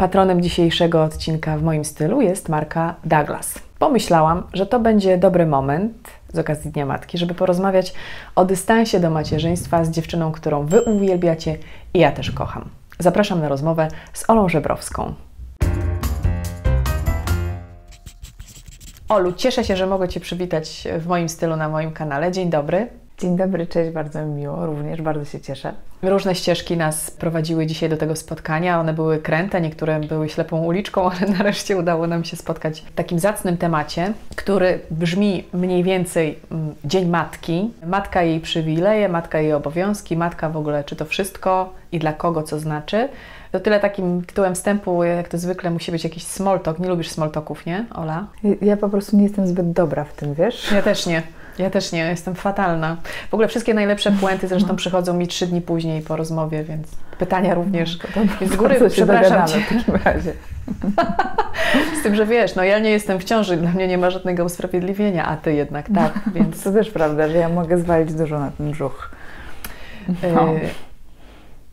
Patronem dzisiejszego odcinka w moim stylu jest marka Douglas. Pomyślałam, że to będzie dobry moment z okazji Dnia Matki, żeby porozmawiać o dystansie do macierzyństwa z dziewczyną, którą Wy uwielbiacie i ja też kocham. Zapraszam na rozmowę z Olą Żebrowską. Olu, cieszę się, że mogę Cię przywitać w moim stylu na moim kanale. Dzień dobry. Dzień dobry, cześć, bardzo mi miło, również bardzo się cieszę. Różne ścieżki nas prowadziły dzisiaj do tego spotkania. One były kręte, niektóre były ślepą uliczką, ale nareszcie udało nam się spotkać w takim zacnym temacie, który brzmi mniej więcej mm, Dzień Matki. Matka jej przywileje, matka jej obowiązki, matka w ogóle czy to wszystko i dla kogo co znaczy. To tyle takim tytułem wstępu, jak to zwykle musi być jakiś small talk. Nie lubisz small talków, nie, Ola? Ja po prostu nie jestem zbyt dobra w tym, wiesz? Ja też nie. Ja też nie, jestem fatalna. W ogóle wszystkie najlepsze puenty zresztą przychodzą mi trzy dni później po rozmowie, więc pytania również. No, więc z góry przepraszam Cię. w takim razie. Z tym, że wiesz, no ja nie jestem w ciąży, dla mnie nie ma żadnego usprawiedliwienia, a Ty jednak tak, więc... To też prawda, że ja mogę zwalić dużo na ten brzuch. E, no.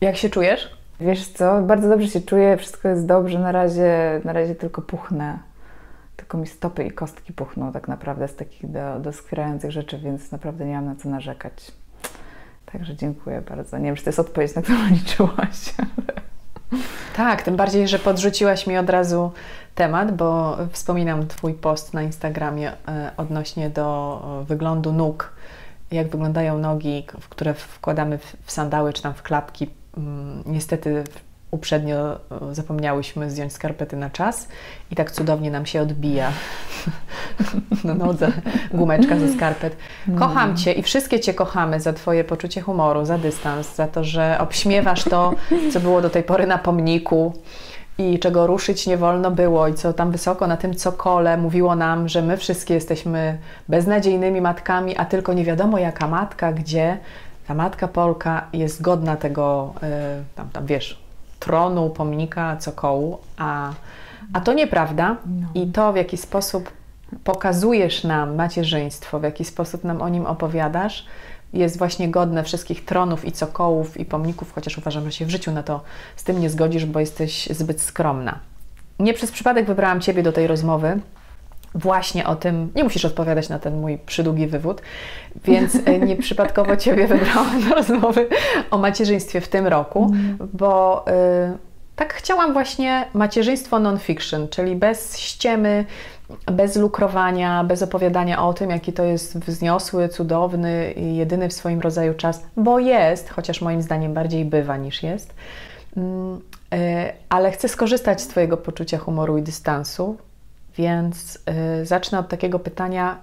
Jak się czujesz? Wiesz co, bardzo dobrze się czuję, wszystko jest dobrze, na razie, na razie tylko puchnę tylko mi stopy i kostki puchną tak naprawdę z takich do, rzeczy, więc naprawdę nie mam na co narzekać. Także dziękuję bardzo. Nie wiem, czy to jest odpowiedź, na którą liczyłaś. Tak, tym bardziej, że podrzuciłaś mi od razu temat, bo wspominam Twój post na Instagramie e, odnośnie do wyglądu nóg, jak wyglądają nogi, które wkładamy w sandały czy tam w klapki. Mm, niestety uprzednio e, zapomniałyśmy zdjąć skarpety na czas i tak cudownie nam się odbija na nodze gumeczka ze skarpet. Kocham Cię i wszystkie Cię kochamy za Twoje poczucie humoru, za dystans, za to, że obśmiewasz to, co było do tej pory na pomniku i czego ruszyć nie wolno było i co tam wysoko na tym cokole mówiło nam, że my wszystkie jesteśmy beznadziejnymi matkami, a tylko nie wiadomo jaka matka, gdzie ta matka Polka jest godna tego, yy, tam, tam wiesz, tronu, pomnika, cokołu, a, a to nieprawda. No. I to, w jaki sposób pokazujesz nam macierzyństwo, w jaki sposób nam o nim opowiadasz, jest właśnie godne wszystkich tronów i cokołów i pomników, chociaż uważam, że się w życiu na to z tym nie zgodzisz, bo jesteś zbyt skromna. Nie przez przypadek wybrałam Ciebie do tej rozmowy, właśnie o tym, nie musisz odpowiadać na ten mój przydługi wywód, więc e, nieprzypadkowo Ciebie wybrałam do rozmowy o macierzyństwie w tym roku, mm. bo y, tak chciałam właśnie macierzyństwo non-fiction, czyli bez ściemy, bez lukrowania, bez opowiadania o tym, jaki to jest wzniosły, cudowny i jedyny w swoim rodzaju czas, bo jest, chociaż moim zdaniem bardziej bywa niż jest. Mm, e, ale chcę skorzystać z Twojego poczucia humoru i dystansu, więc y, zacznę od takiego pytania: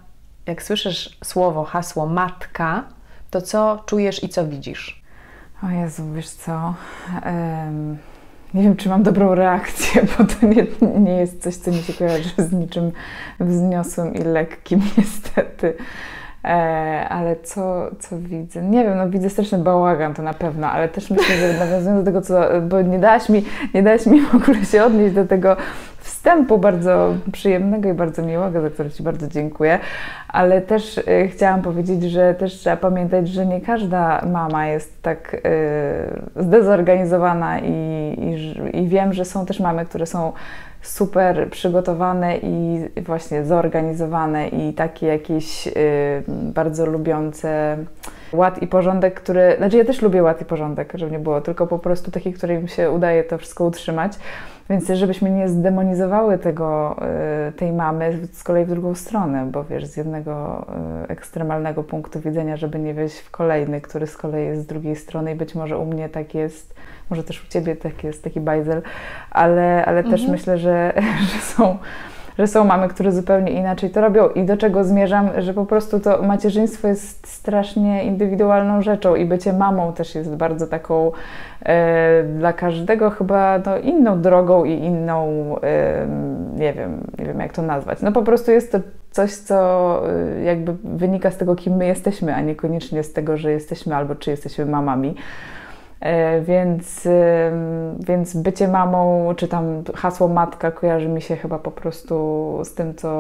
jak słyszysz słowo, hasło matka, to co czujesz i co widzisz? O Jezu, wiesz co? Um, nie wiem, czy mam dobrą reakcję, bo to nie, nie jest coś, co mi się kojarzy z niczym wzniosłym i lekkim, niestety. E, ale co, co widzę? Nie wiem, no widzę straszny bałagan to na pewno, ale też myślę, że nawiązując do tego, co, bo nie dałaś mi, nie dałaś mi w ogóle się odnieść do tego wstępu bardzo przyjemnego i bardzo miłego, za który Ci bardzo dziękuję, ale też y, chciałam powiedzieć, że też trzeba pamiętać, że nie każda mama jest tak y, zdezorganizowana i, i, i wiem, że są też mamy, które są super przygotowane i właśnie zorganizowane i takie jakieś y, bardzo lubiące ład i porządek, który, znaczy ja też lubię ład i porządek, żeby nie było, tylko po prostu taki, którym się udaje to wszystko utrzymać. Więc żebyśmy nie zdemonizowały tego, y, tej mamy z kolei w drugą stronę, bo wiesz, z jednego y, ekstremalnego punktu widzenia, żeby nie wejść w kolejny, który z kolei jest z drugiej strony i być może u mnie tak jest, może też u Ciebie tak jest, taki bajzel, ale, ale też mhm. myślę, że, że są że są mamy, które zupełnie inaczej to robią i do czego zmierzam, że po prostu to macierzyństwo jest strasznie indywidualną rzeczą i bycie mamą też jest bardzo taką e, dla każdego chyba no, inną drogą i inną, e, nie wiem, nie wiem jak to nazwać. No po prostu jest to coś, co e, jakby wynika z tego, kim my jesteśmy, a niekoniecznie z tego, że jesteśmy albo czy jesteśmy mamami. E, więc, więc bycie mamą, czy tam hasło matka kojarzy mi się chyba po prostu z tym, co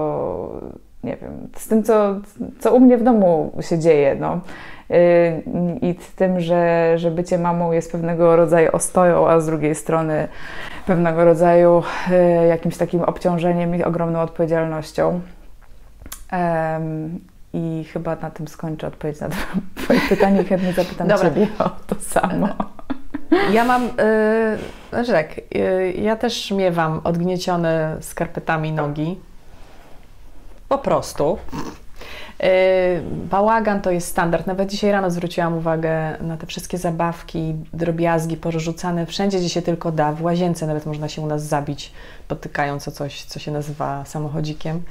nie wiem, z tym, co, co u mnie w domu się dzieje, no. Y, I z tym, że, że bycie mamą jest pewnego rodzaju ostoją, a z drugiej strony pewnego rodzaju y, jakimś takim obciążeniem i ogromną odpowiedzialnością. I chyba na tym skończę odpowiedź na Twoje pytanie i chętnie zapytam Dobra. Ciebie o to samo. Ja mam, yy, znaczy tak, yy, ja też miewam odgniecione skarpetami nogi. Po prostu. Yy, bałagan to jest standard. Nawet dzisiaj rano zwróciłam uwagę na te wszystkie zabawki, drobiazgi porzucane wszędzie, gdzie się tylko da. W łazience nawet można się u nas zabić, potykając o coś, co się nazywa samochodzikiem.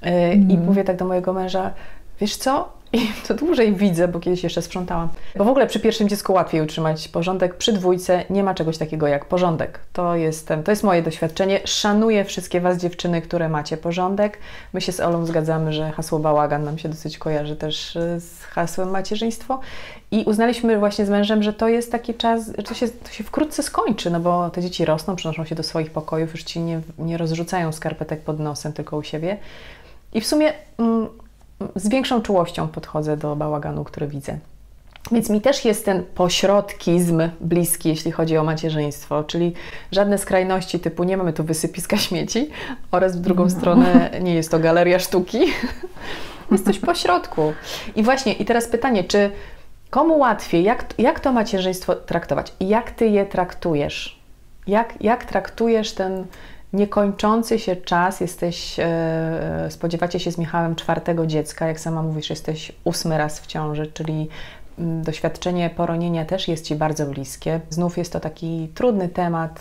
Mm. I mhm. mówię tak do mojego męża, wiesz co, i to dłużej widzę, bo kiedyś jeszcze sprzątałam. Bo w ogóle przy pierwszym dziecku łatwiej utrzymać porządek, przy dwójce nie ma czegoś takiego jak porządek. To jest, to jest moje doświadczenie. Szanuję wszystkie Was dziewczyny, które macie porządek. My się z Olą zgadzamy, że hasło bałagan nam się dosyć kojarzy też e, z hasłem macierzyństwo. I uznaliśmy właśnie z mężem, że to jest taki czas, że to się, to się wkrótce skończy, no bo te dzieci rosną, przenoszą się do swoich pokojów, już Ci nie, nie rozrzucają skarpetek pod nosem, tylko u siebie. I w sumie... Mm, z większą czułością podchodzę do bałaganu, który widzę. Więc mi też jest ten pośrodkizm bliski, jeśli chodzi o macierzyństwo, czyli żadne skrajności typu nie mamy tu wysypiska śmieci oraz w drugą no. stronę nie jest to galeria sztuki. jest coś pośrodku. I właśnie, i teraz pytanie, czy komu łatwiej, jak, jak to macierzyństwo traktować? Jak ty je traktujesz? Jak, jak traktujesz ten niekończący się czas, jesteś, e, spodziewacie się z Michałem czwartego dziecka, jak sama mówisz, jesteś ósmy raz w ciąży, czyli mm, doświadczenie poronienia też jest Ci bardzo bliskie. Znów jest to taki trudny temat,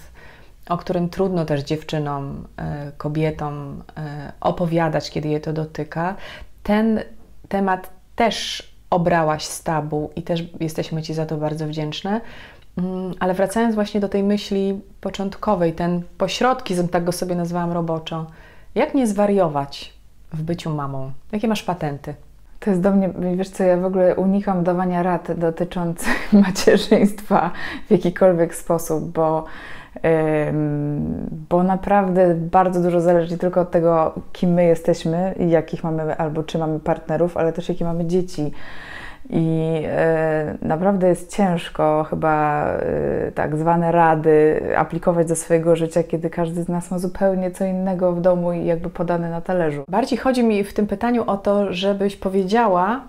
o którym trudno też dziewczynom, e, kobietom e, opowiadać, kiedy je to dotyka. Ten temat też obrałaś z tabu i też jesteśmy Ci za to bardzo wdzięczne. Mm, ale wracając właśnie do tej myśli początkowej, ten pośrodkizm, tak go sobie nazwałam roboczo, jak nie zwariować w byciu mamą? Jakie masz patenty? To jest do mnie, wiesz co, ja w ogóle unikam dawania rad dotyczących macierzyństwa w jakikolwiek sposób, bo, bo naprawdę bardzo dużo zależy tylko od tego, kim my jesteśmy jakich mamy, albo czy mamy partnerów, ale też jakie mamy dzieci. I e, naprawdę jest ciężko chyba e, tak zwane rady aplikować do swojego życia, kiedy każdy z nas ma zupełnie co innego w domu i jakby podane na talerzu. Bardziej chodzi mi w tym pytaniu o to, żebyś powiedziała,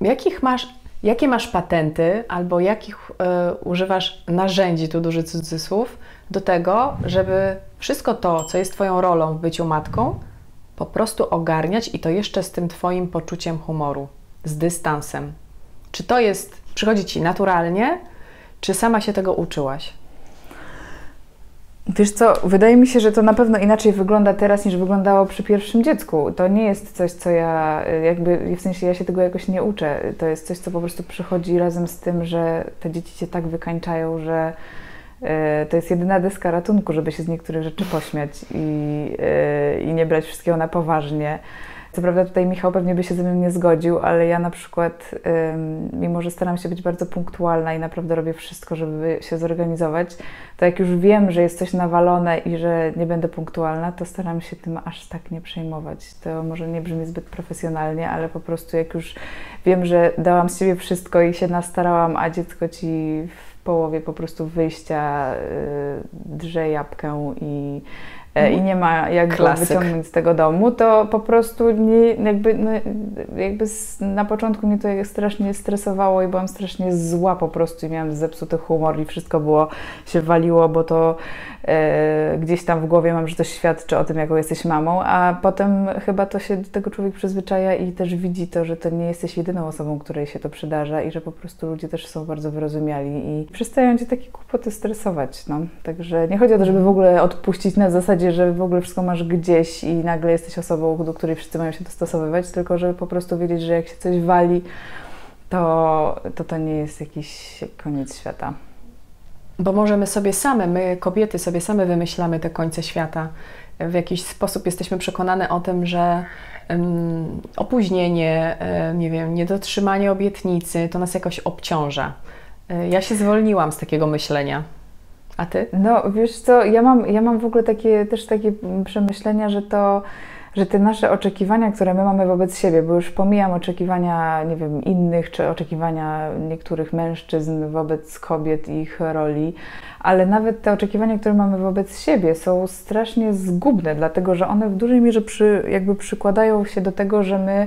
jakich masz, jakie masz patenty albo jakich e, używasz narzędzi, tu duży cudzysłów, do tego, żeby wszystko to, co jest Twoją rolą w byciu matką, po prostu ogarniać i to jeszcze z tym Twoim poczuciem humoru z dystansem. Czy to jest, przychodzi Ci naturalnie, czy sama się tego uczyłaś? Wiesz co, wydaje mi się, że to na pewno inaczej wygląda teraz niż wyglądało przy pierwszym dziecku. To nie jest coś, co ja jakby, w sensie ja się tego jakoś nie uczę. To jest coś, co po prostu przychodzi razem z tym, że te dzieci cię tak wykańczają, że e, to jest jedyna deska ratunku, żeby się z niektórych rzeczy pośmiać i, e, i nie brać wszystkiego na poważnie. Co prawda tutaj Michał pewnie by się ze mną nie zgodził, ale ja na przykład, mimo że staram się być bardzo punktualna i naprawdę robię wszystko, żeby się zorganizować, to jak już wiem, że jest coś nawalone i że nie będę punktualna, to staram się tym aż tak nie przejmować. To może nie brzmi zbyt profesjonalnie, ale po prostu jak już wiem, że dałam z siebie wszystko i się nastarałam, a dziecko ci w połowie po prostu wyjścia y, drze jabłkę i i nie ma jak go wyciągnąć z tego domu, to po prostu nie, jakby, no, jakby na początku mnie to strasznie stresowało i byłam strasznie zła po prostu i miałam zepsuty humor i wszystko było, się waliło, bo to e, gdzieś tam w głowie mam, że to świadczy o tym, jaką jesteś mamą, a potem chyba to się do tego człowiek przyzwyczaja i też widzi to, że to nie jesteś jedyną osobą, której się to przydarza i że po prostu ludzie też są bardzo wyrozumiali i przestają cię takie kłopoty stresować, no. Także nie chodzi o to, żeby w ogóle odpuścić na zasadzie zasadzie, że w ogóle wszystko masz gdzieś i nagle jesteś osobą, do której wszyscy mają się dostosowywać, tylko żeby po prostu wiedzieć, że jak się coś wali, to to, to nie jest jakiś koniec świata. Bo możemy sobie same, my kobiety sobie same wymyślamy te końce świata. W jakiś sposób jesteśmy przekonane o tym, że um, opóźnienie, nie wiem, niedotrzymanie obietnicy to nas jakoś obciąża. E, ja się zwolniłam z takiego myślenia. A ty? No wiesz co, ja mam, ja mam w ogóle takie, też takie przemyślenia, że to że te nasze oczekiwania, które my mamy wobec siebie, bo już pomijam oczekiwania, nie wiem, innych, czy oczekiwania niektórych mężczyzn wobec kobiet i ich roli, ale nawet te oczekiwania, które mamy wobec siebie są strasznie zgubne, dlatego że one w dużej mierze przy, jakby przykładają się do tego, że my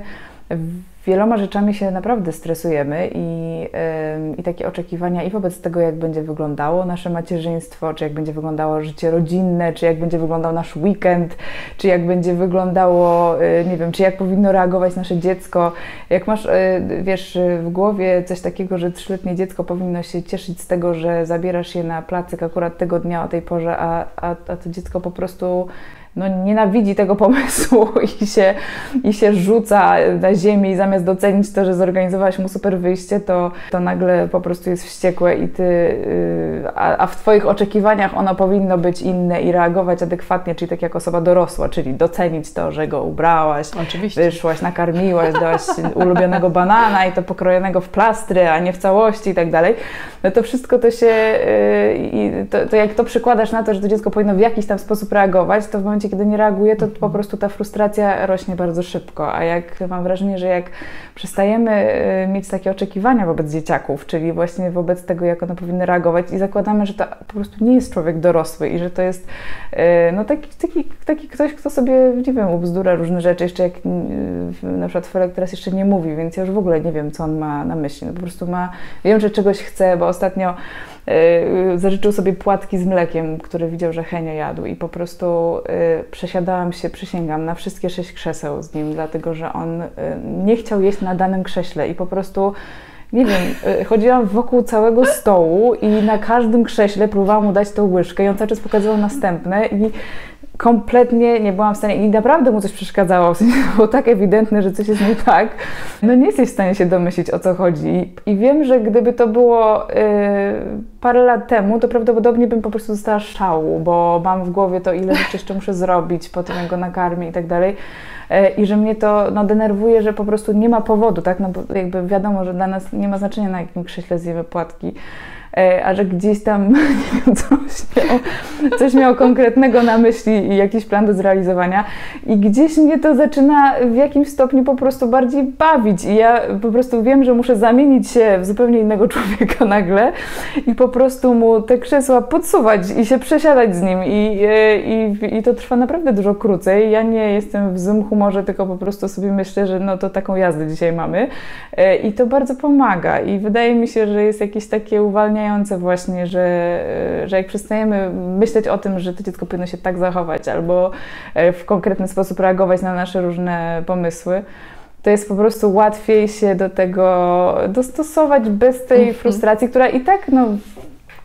wieloma rzeczami się naprawdę stresujemy i, yy, i takie oczekiwania i wobec tego, jak będzie wyglądało nasze macierzyństwo, czy jak będzie wyglądało życie rodzinne, czy jak będzie wyglądał nasz weekend, czy jak będzie wyglądało, yy, nie wiem, czy jak powinno reagować nasze dziecko. Jak masz, yy, wiesz, w głowie coś takiego, że trzyletnie dziecko powinno się cieszyć z tego, że zabierasz je na placyk akurat tego dnia o tej porze, a, a, a to dziecko po prostu no, nienawidzi tego pomysłu i się, i się rzuca na ziemię i zamiast docenić to, że zorganizowałaś mu super wyjście, to, to nagle po prostu jest wściekłe i ty, yy, a, a, w Twoich oczekiwaniach ono powinno być inne i reagować adekwatnie, czyli tak jak osoba dorosła, czyli docenić to, że go ubrałaś, Oczywiście. wyszłaś, nakarmiłaś, dałaś ulubionego banana i to pokrojonego w plastry, a nie w całości i tak dalej, no to wszystko to się, yy, to, to jak to przykładasz na to, że to dziecko powinno w jakiś tam sposób reagować, to w momencie, kiedy nie reaguje, to po prostu ta frustracja rośnie bardzo szybko. A jak mam wrażenie, że jak przestajemy y, mieć takie oczekiwania wobec dzieciaków, czyli właśnie wobec tego, jak one powinny reagować i zakładamy, że to po prostu nie jest człowiek dorosły i że to jest y, no taki, taki, taki ktoś, kto sobie, nie wiem, ubzdura różne rzeczy, jeszcze jak y, na przykład Felek teraz jeszcze nie mówi, więc ja już w ogóle nie wiem, co on ma na myśli. No po prostu ma, wiem, że czegoś chce, bo ostatnio zażyczył sobie płatki z mlekiem, które widział, że Henio jadł i po prostu y, przesiadałam się, przysięgam, na wszystkie sześć krzeseł z nim, dlatego że on y, nie chciał jeść na danym krześle i po prostu nie wiem, chodziłam wokół całego stołu i na każdym krześle próbowałam mu dać tą łyżkę i on cały czas pokazywał następne i kompletnie nie byłam w stanie i naprawdę mu coś przeszkadzało, było tak ewidentne, że coś jest nie tak, no nie jesteś w stanie się domyślić o co chodzi. I wiem, że gdyby to było yy, parę lat temu, to prawdopodobnie bym po prostu została szału, bo mam w głowie to, ile rzeczy jeszcze muszę zrobić po tym, jak go nakarmię i tak dalej. Y, I że mnie to no, denerwuje, że po prostu nie ma powodu, tak? No bo jakby wiadomo, że dla nas nie ma znaczenia, na jakim krześle zjemy płatki. E, a że gdzieś tam coś, miał, coś miał konkretnego na myśli i jakiś plan do zrealizowania. I gdzieś mnie to zaczyna w jakimś stopniu po prostu bardziej bawić. I ja po prostu wiem, że muszę zamienić się w zupełnie innego człowieka nagle i po prostu mu te krzesła podsuwać i się przesiadać z nim. I, e, i, i to trwa naprawdę dużo krócej. Ja nie jestem w złym humorze, tylko po prostu sobie myślę, że no to taką jazdę dzisiaj mamy. E, I to bardzo pomaga. I wydaje mi się, że jest jakieś takie uwalnianie właśnie, że, że jak przestajemy myśleć o tym, że to dziecko powinno się tak zachować albo e, w konkretny sposób reagować na nasze różne pomysły, to jest po prostu łatwiej się do tego dostosować bez tej mhm. frustracji, która i tak no,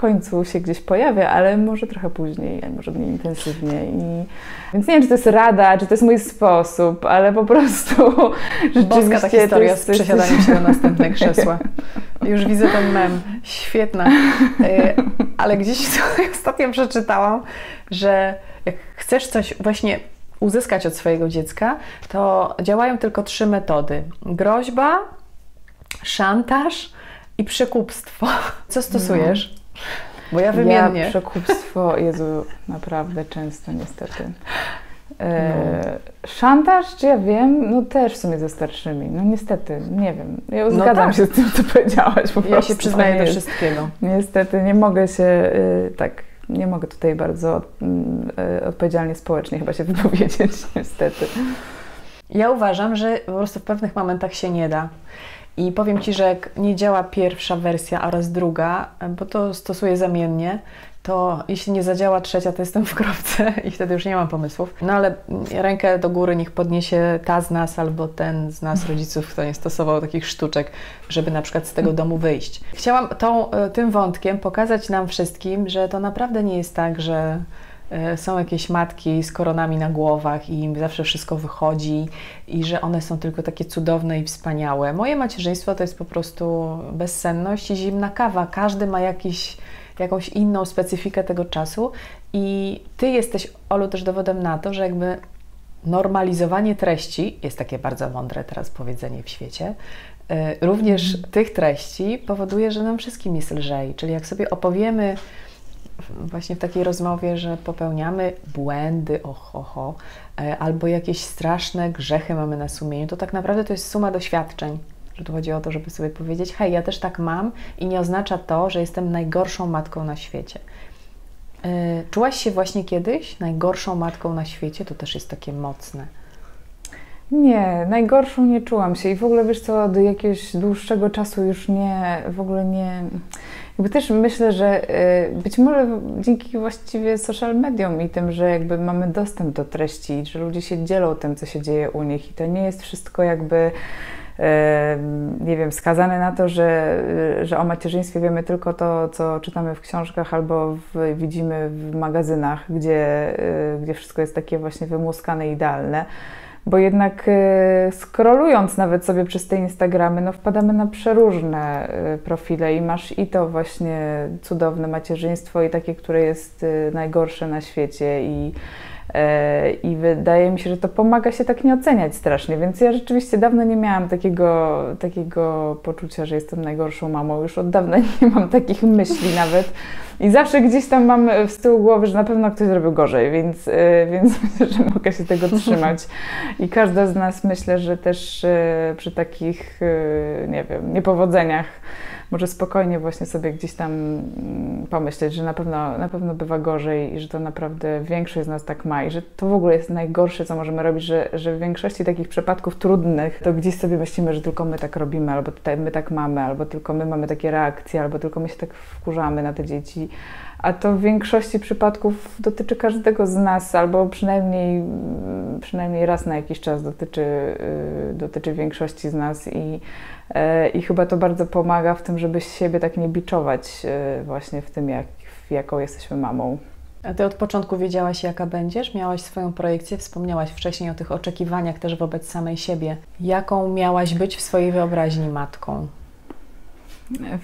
końcu się gdzieś pojawia, ale może trochę później, może mniej intensywnie. I... Więc nie wiem, czy to jest rada, czy to jest mój sposób, ale po prostu Boska ta historia z przesiadaniem się na następne krzesła. Już widzę ten mem. Świetna. E, ale gdzieś ostatnio przeczytałam, że jak chcesz coś właśnie uzyskać od swojego dziecka, to działają tylko trzy metody. Groźba, szantaż i przekupstwo. Co stosujesz? Bo ja wymienię. Ja przekupstwo, Jezu, naprawdę często niestety. E, no. Szantaż, czy ja wiem? No też w sumie ze starszymi. No niestety, nie wiem. Ja no zgadzam tak. się z tym, co powiedziałaś. Po ja prostu. się przyznaję do wszystkiego. Niestety nie mogę się y, tak, nie mogę tutaj bardzo y, odpowiedzialnie społecznie chyba się wypowiedzieć, niestety. Ja uważam, że po prostu w pewnych momentach się nie da. I powiem Ci, że jak nie działa pierwsza wersja oraz druga, bo to stosuję zamiennie, to jeśli nie zadziała trzecia, to jestem w kropce i wtedy już nie mam pomysłów. No ale rękę do góry niech podniesie ta z nas albo ten z nas rodziców, kto nie stosował takich sztuczek, żeby na przykład z tego domu wyjść. Chciałam tą, e, tym wątkiem pokazać nam wszystkim, że to naprawdę nie jest tak, że e, są jakieś matki z koronami na głowach i im zawsze wszystko wychodzi i że one są tylko takie cudowne i wspaniałe. Moje macierzyństwo to jest po prostu bezsenność i zimna kawa. Każdy ma jakiś jakąś inną specyfikę tego czasu i Ty jesteś, Olu, też dowodem na to, że jakby normalizowanie treści, jest takie bardzo mądre teraz powiedzenie w świecie, y, również tych treści powoduje, że nam wszystkim jest lżej. Czyli jak sobie opowiemy właśnie w takiej rozmowie, że popełniamy błędy, oho, e, albo jakieś straszne grzechy mamy na sumieniu, to tak naprawdę to jest suma doświadczeń. Że tu chodzi o to, żeby sobie powiedzieć, hej, ja też tak mam i nie oznacza to, że jestem najgorszą matką na świecie. E, czułaś się właśnie kiedyś najgorszą matką na świecie? To też jest takie mocne. Nie, najgorszą nie czułam się i w ogóle wiesz co, do jakiegoś dłuższego czasu już nie, w ogóle nie. Jakby też myślę, że y, być może dzięki właściwie social mediom i tym, że jakby mamy dostęp do treści, że ludzie się dzielą tym, co się dzieje u nich i to nie jest wszystko jakby y, nie wiem, skazane na to, że, y, że o macierzyństwie wiemy tylko to, co czytamy w książkach albo w, widzimy w magazynach, gdzie, gdzie wszystko jest takie właśnie wymuskane, idealne bo jednak y, skrolując nawet sobie przez te Instagramy, no wpadamy na przeróżne y, profile i masz i to właśnie cudowne macierzyństwo i takie, które jest y, najgorsze na świecie i i wydaje mi się, że to pomaga się tak nie oceniać strasznie, więc ja rzeczywiście dawno nie miałam takiego, takiego poczucia, że jestem najgorszą mamą. Już od dawna nie mam takich myśli nawet. I zawsze gdzieś tam mam z tyłu głowy, że na pewno ktoś zrobił gorzej, więc, e, więc myślę, że mogę się tego trzymać. I każda z nas myślę, że też e, przy takich, e, nie wiem, niepowodzeniach może spokojnie właśnie sobie gdzieś tam mm, pomyśleć, że na pewno, na pewno bywa gorzej i że to naprawdę większość z nas tak ma i że to w ogóle jest najgorsze, co możemy robić, że, że w większości takich przypadków trudnych to gdzieś sobie myślimy, że tylko my tak robimy, albo tutaj my tak mamy, albo tylko my mamy takie reakcje, albo tylko my się tak wkurzamy na te dzieci. A to w większości przypadków dotyczy każdego z nas, albo przynajmniej, mm, przynajmniej raz na jakiś czas dotyczy, y, dotyczy większości z nas i, i chyba to bardzo pomaga w tym, żeby siebie tak nie biczować y, właśnie w tym, jak, jaką jesteśmy mamą. A ty od początku wiedziałaś, jaka będziesz? Miałaś swoją projekcję, wspomniałaś wcześniej o tych oczekiwaniach też wobec samej siebie. Jaką miałaś być w swojej wyobraźni matką?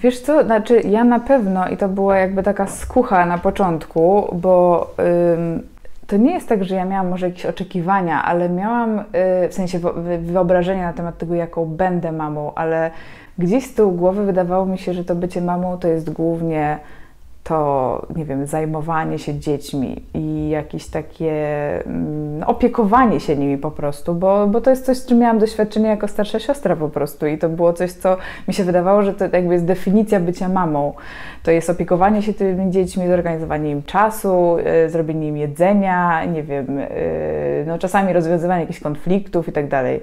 Wiesz co, znaczy ja na pewno i to była jakby taka skucha na początku, bo ym, to nie jest tak, że ja miałam może jakieś oczekiwania, ale miałam y, w sensie wyobrażenia na temat tego, jaką będę mamą, ale gdzieś z tyłu głowy wydawało mi się, że to bycie mamą to jest głównie to, nie wiem, zajmowanie się dziećmi i jakieś takie mm, opiekowanie się nimi po prostu, bo, bo to jest coś, z czym miałam doświadczenie jako starsza siostra po prostu i to było coś, co mi się wydawało, że to jakby jest definicja bycia mamą. To jest opiekowanie się tymi dziećmi, zorganizowanie im czasu, yy, zrobienie im jedzenia, nie wiem, yy, no czasami rozwiązywanie jakichś konfliktów i tak dalej.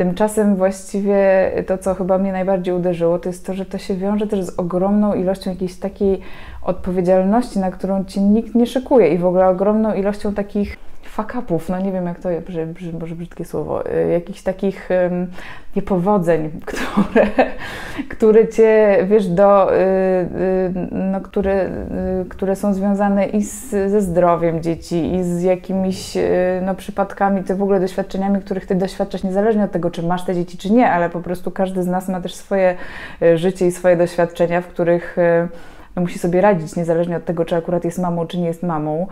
Tymczasem właściwie to, co chyba mnie najbardziej uderzyło, to jest to, że to się wiąże też z ogromną ilością jakiejś takiej odpowiedzialności, na którą ci nikt nie szykuje i w ogóle ogromną ilością takich fakapów, no nie wiem jak to, może brzydkie słowo, y, jakichś takich niepowodzeń, które, które cię, wiesz, do, y, y, no, które, które są związane i z, ze zdrowiem dzieci, i z jakimiś no, przypadkami, ty w ogóle doświadczeniami, których ty doświadczasz, niezależnie od tego, czy masz te dzieci, czy nie, ale po prostu każdy z nas ma też swoje życie i swoje doświadczenia, w których no, musi sobie radzić, niezależnie od tego, czy akurat jest mamą, czy nie jest mamą.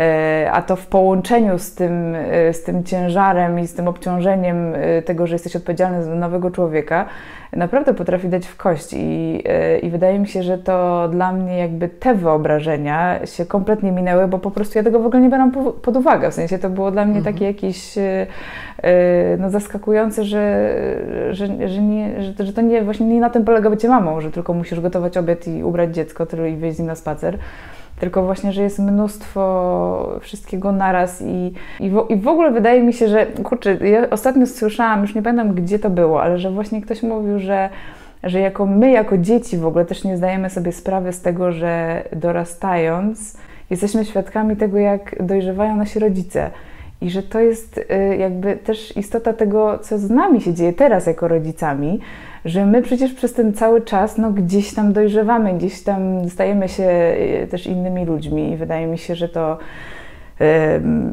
E, a to w połączeniu z tym, e, z tym ciężarem i z tym obciążeniem e, tego, że jesteś odpowiedzialny za nowego człowieka, naprawdę potrafi dać w kość. I, I wydaje mi się, że to dla mnie jakby te wyobrażenia się kompletnie minęły, bo po prostu ja tego w ogóle nie brałam pod uwagę. W sensie to było dla mnie mhm. takie jakieś no, zaskakujące, że, że, że, nie, że, że to nie, właśnie nie na tym polega bycie mamą, że tylko musisz gotować obiad i ubrać dziecko i wyjść z nim na spacer tylko właśnie, że jest mnóstwo wszystkiego naraz i, i, w, i w ogóle wydaje mi się, że kurczę, ja ostatnio słyszałam, już nie pamiętam gdzie to było, ale że właśnie ktoś mówił, że że jako my, jako dzieci w ogóle też nie zdajemy sobie sprawy z tego, że dorastając jesteśmy świadkami tego, jak dojrzewają nasi rodzice. I że to jest y, jakby też istota tego, co z nami się dzieje teraz jako rodzicami, że my przecież przez ten cały czas no, gdzieś tam dojrzewamy, gdzieś tam stajemy się y, też innymi ludźmi i wydaje mi się, że to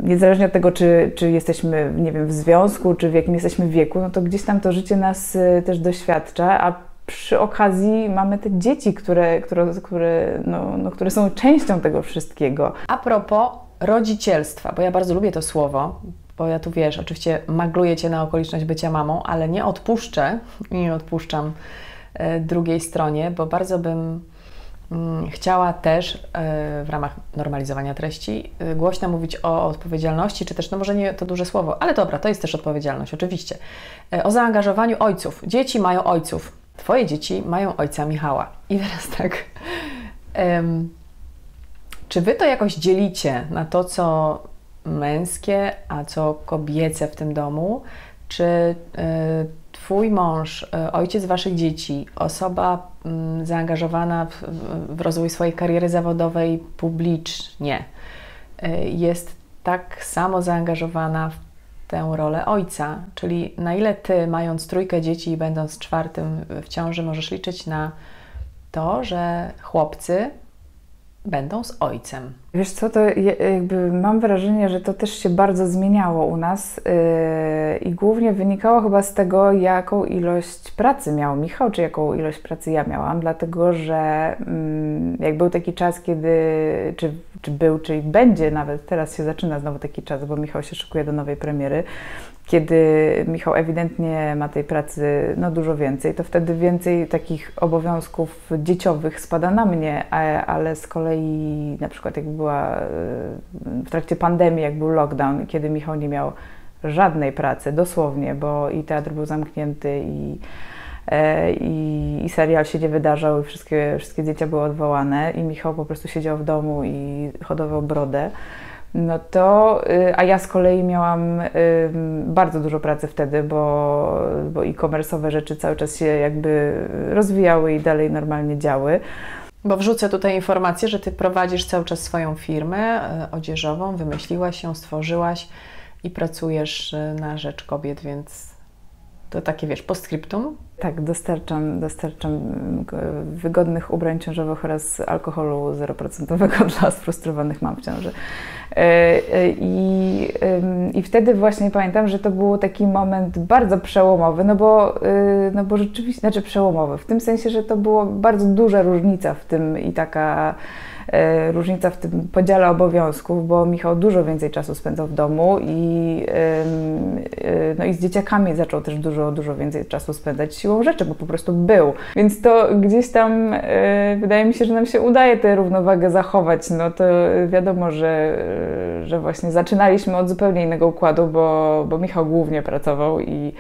niezależnie od tego, czy, czy jesteśmy, nie wiem, w związku, czy w jakim jesteśmy wieku, no to gdzieś tam to życie nas y, też doświadcza, a przy okazji mamy te dzieci, które, które, które, no, no, które są częścią tego wszystkiego. A propos rodzicielstwa, bo ja bardzo lubię to słowo, bo ja tu wiesz, oczywiście magluję Cię na okoliczność bycia mamą, ale nie odpuszczę i nie odpuszczam e, drugiej stronie, bo bardzo bym mm, chciała też y, w ramach normalizowania treści y, głośno mówić o odpowiedzialności, czy też, no może nie to duże słowo, ale dobra, to jest też odpowiedzialność, oczywiście, o zaangażowaniu ojców. Dzieci mają ojców. Twoje dzieci mają ojca Michała. I teraz tak. czy wy to jakoś dzielicie na to, co męskie, a co kobiece w tym domu? Czy y, Twój mąż, y, ojciec Waszych dzieci, osoba mm, zaangażowana w, rozwój swojej kariery zawodowej publicznie, y, jest tak samo zaangażowana w tę rolę ojca? Czyli na ile Ty, mając trójkę dzieci i będąc czwartym w ciąży, możesz liczyć na to, że chłopcy będą z ojcem. Wiesz co, to jakby mam wrażenie, że to też się bardzo zmieniało u nas yy, i głównie wynikało chyba z tego, jaką ilość pracy miał Michał, czy jaką ilość pracy ja miałam, dlatego że yy, jak był taki czas, kiedy, czy, czy był, czy będzie nawet, teraz się zaczyna znowu taki czas, bo Michał się szykuje do nowej premiery, kiedy Michał ewidentnie ma tej pracy no, dużo więcej, to wtedy więcej takich obowiązków dzieciowych spada na mnie, ale z kolei na przykład jak była e, w trakcie pandemii, jak był lockdown, kiedy Michał nie miał żadnej pracy, dosłownie, bo i teatr był zamknięty i, e, i, i serial się nie wydarzał i wszystkie, wszystkie były odwołane i Michał po prostu siedział w domu i hodował brodę no to, y, a ja z kolei miałam bardzo dużo pracy wtedy, bo, bo e-commerce'owe rzeczy cały czas się jakby rozwijały i dalej normalnie działy. Bo wrzucę tutaj informację, że Ty prowadzisz cały czas swoją firmę y, odzieżową, wymyśliłaś ją, stworzyłaś i pracujesz y, na rzecz kobiet, więc to takie, wiesz, postscriptum? Tak, dostarczam, dostarczam mm, wygodnych ubrań ciążowych oraz alkoholu 0% dla sfrustrowanych mam w ciąży. E, e, I, I wtedy właśnie pamiętam, że to był taki moment bardzo przełomowy, no bo, y, no bo rzeczywiście, znaczy przełomowy, w tym sensie, że to była bardzo duża różnica w tym i taka różnica w tym podziale obowiązków, bo Michał dużo więcej czasu spędzał w domu i, e, no i z dzieciakami zaczął też dużo, dużo więcej czasu spędzać siłą rzeczy, bo po prostu był. Więc to gdzieś tam e, wydaje mi się, że nam się udaje tę równowagę zachować. No to wiadomo, że, że właśnie zaczynaliśmy od zupełnie innego układu, bo, bo Michał głównie pracował i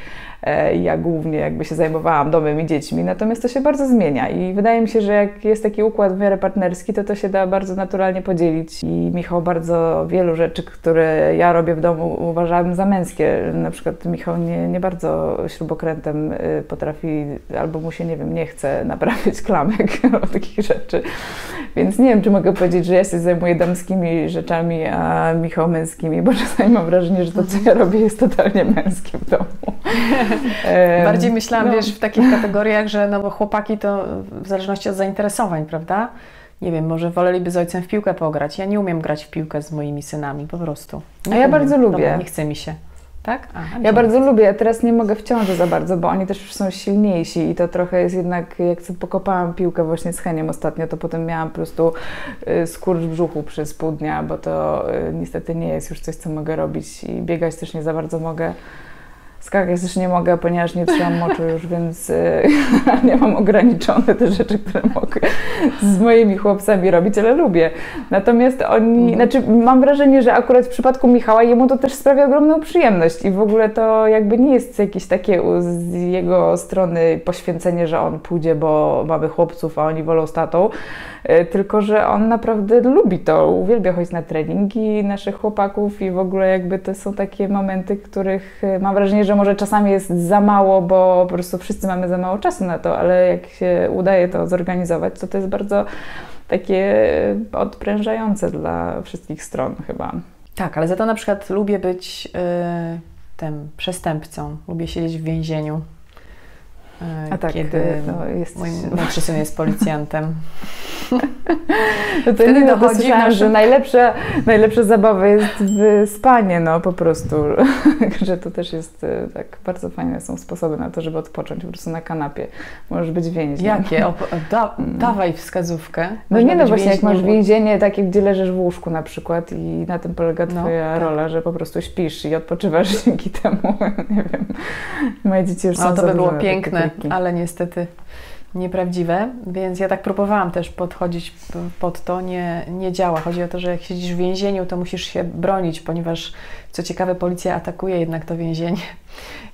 ja głównie jakby się zajmowałam domem i dziećmi, natomiast to się bardzo zmienia i wydaje mi się, że jak jest taki układ w miarę partnerski, to to się da bardzo naturalnie podzielić i Michał bardzo wielu rzeczy, które ja robię w domu uważałem za męskie. Na przykład Michał nie, nie bardzo śrubokrętem y, potrafi, albo mu się, nie wiem, nie chce naprawiać klamek takich rzeczy. Więc nie wiem, czy mogę powiedzieć, że ja się zajmuję damskimi rzeczami, a Michał męskimi, bo czasami mam wrażenie, że to, co ja robię, jest totalnie męskie w domu. Bardziej myślałam, no. wiesz, w takich kategoriach, że no bo chłopaki to w zależności od zainteresowań, prawda? nie wiem, może woleliby z ojcem w piłkę pograć. Ja nie umiem grać w piłkę z moimi synami, po prostu. Nie A ja umiem. bardzo lubię. Dobra, nie chce mi się. Tak? A, ja bardzo lubię. Ja teraz nie mogę w ciąży za bardzo, bo oni też już są silniejsi i to trochę jest jednak, jak sobie pokopałam piłkę właśnie z Heniem ostatnio, to potem miałam po prostu y, skurcz w brzuchu przez pół dnia, bo to y, niestety nie jest już coś, co mogę robić i biegać też nie za bardzo mogę. Skakać też nie mogę, ponieważ nie trzymam moczu już, więc yy, nie mam ograniczone te rzeczy, które mogę z moimi chłopcami robić, ale lubię. Natomiast oni, mm. znaczy mam wrażenie, że akurat w przypadku Michała jemu to też sprawia ogromną przyjemność i w ogóle to jakby nie jest jakieś takie z jego strony poświęcenie, że on pójdzie, bo mamy chłopców, a oni wolą z tatą, yy, tylko że on naprawdę lubi to, uwielbia chodzić na treningi naszych chłopaków i w ogóle jakby to są takie momenty, których y, mam wrażenie, że może czasami jest za mało, bo po prostu wszyscy mamy za mało czasu na to, ale jak się udaje to zorganizować, to to jest bardzo takie odprężające dla wszystkich stron chyba. Tak, ale za to na przykład lubię być yy, tym przestępcą, lubię siedzieć w więzieniu. A tak, kiedy no, jest... mój młodszy syn jest policjantem. to Wtedy dochodzi nasz... że najlepsza, najlepsza zabawa jest w spanie, no po prostu. że to też jest e, tak, bardzo fajne są sposoby na to, żeby odpocząć po prostu na kanapie. Możesz być więźniem. Jakie? O, da, mm. dawaj wskazówkę. No nie no właśnie, jak masz więzienie takie, gdzie leżysz w łóżku na przykład i na tym polega no, Twoja no, tak. rola, że po prostu śpisz i odpoczywasz dzięki temu. nie wiem. Moje dzieci już no, są No to by było piękne ale niestety nieprawdziwe, więc ja tak próbowałam też podchodzić pod to, nie, nie działa. Chodzi o to, że jak siedzisz w więzieniu, to musisz się bronić, ponieważ co ciekawe, policja atakuje jednak to więzienie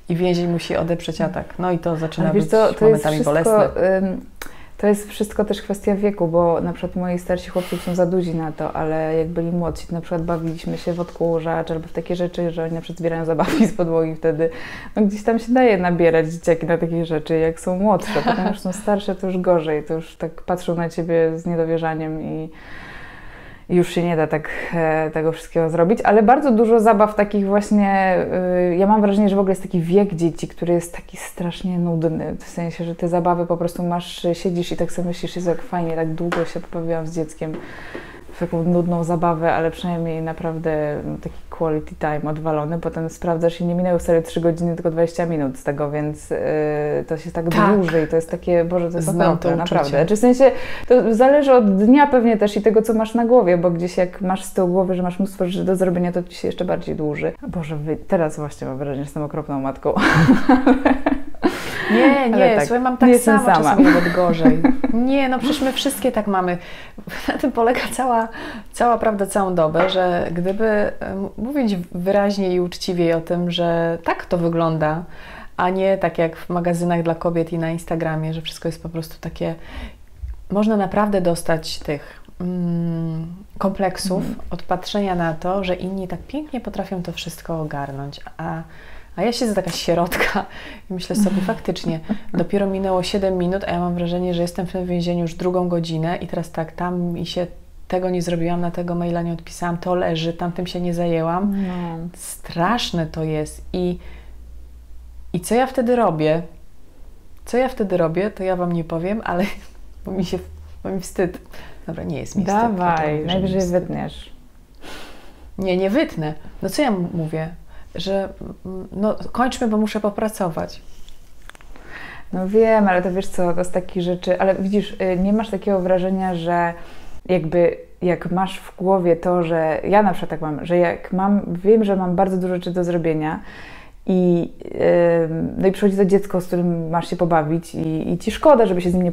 i więzień musi odeprzeć atak. No i to zaczyna być to, to momentami wszystko, bolesne. To jest wszystko też kwestia wieku, bo na przykład moi starsi chłopcy są za duzi na to, ale jak byli młodsi, to na przykład bawiliśmy się w odkurzacz albo w takie rzeczy, że oni na przykład zbierają zabawki z podłogi wtedy. No gdzieś tam się daje nabierać dzieciaki na takie rzeczy, jak są młodsze. Potem już są starsze, to już gorzej, to już tak patrzą na ciebie z niedowierzaniem i już się nie da tak e, tego wszystkiego zrobić, ale bardzo dużo zabaw takich właśnie, y, ja mam wrażenie, że w ogóle jest taki wiek dzieci, który jest taki strasznie nudny, w sensie, że te zabawy po prostu masz, siedzisz i tak sobie myślisz, jak fajnie, tak długo się pobawiłam z dzieckiem, taką nudną zabawę, ale przynajmniej naprawdę taki quality time odwalony. Potem sprawdzasz i nie minęły wcale 3 godziny, tylko 20 minut z tego, więc yy, to się tak, tak dłuży i to jest takie, Boże, to jest to naprawdę. Czy znaczy, w sensie to zależy od dnia pewnie też i tego, co masz na głowie, bo gdzieś jak masz z tyłu głowy, że masz mnóstwo rzeczy do zrobienia, to ci się jeszcze bardziej dłuży. Boże, teraz właśnie mam wrażenie, że jestem okropną matką. Nie, nie, tak, słuchaj, mam tak samo, sama. czasami nawet gorzej. Nie, no przecież my wszystkie tak mamy. Na tym polega cała, cała prawda, całą dobę, że gdyby mówić wyraźnie i uczciwie o tym, że tak to wygląda, a nie tak jak w magazynach dla kobiet i na Instagramie, że wszystko jest po prostu takie. Można naprawdę dostać tych mm, kompleksów mm. od patrzenia na to, że inni tak pięknie potrafią to wszystko ogarnąć, a a ja siedzę taka sierotka i myślę sobie faktycznie, dopiero minęło 7 minut, a ja mam wrażenie, że jestem w tym więzieniu już drugą godzinę i teraz tak, tam mi się tego nie zrobiłam, na tego maila nie odpisałam, to leży, tamtym się nie zajęłam. No. Straszne to jest. I, I co ja wtedy robię? Co ja wtedy robię, to ja Wam nie powiem, ale bo mi się bo mi wstyd. Dobra, nie jest mi Dawaj, wstyd. Dawaj, najwyżej wytniesz. Nie, nie wytnę. No co ja mówię? Że no, kończmy, bo muszę popracować. No wiem, ale to wiesz co, to jest takie rzeczy, ale widzisz, y, nie masz takiego wrażenia, że jakby jak masz w głowie to, że ja na przykład tak mam, że jak mam, wiem, że mam bardzo dużo rzeczy do zrobienia i, no i przychodzi to dziecko, z którym masz się pobawić i, i ci szkoda, żeby się z nim nie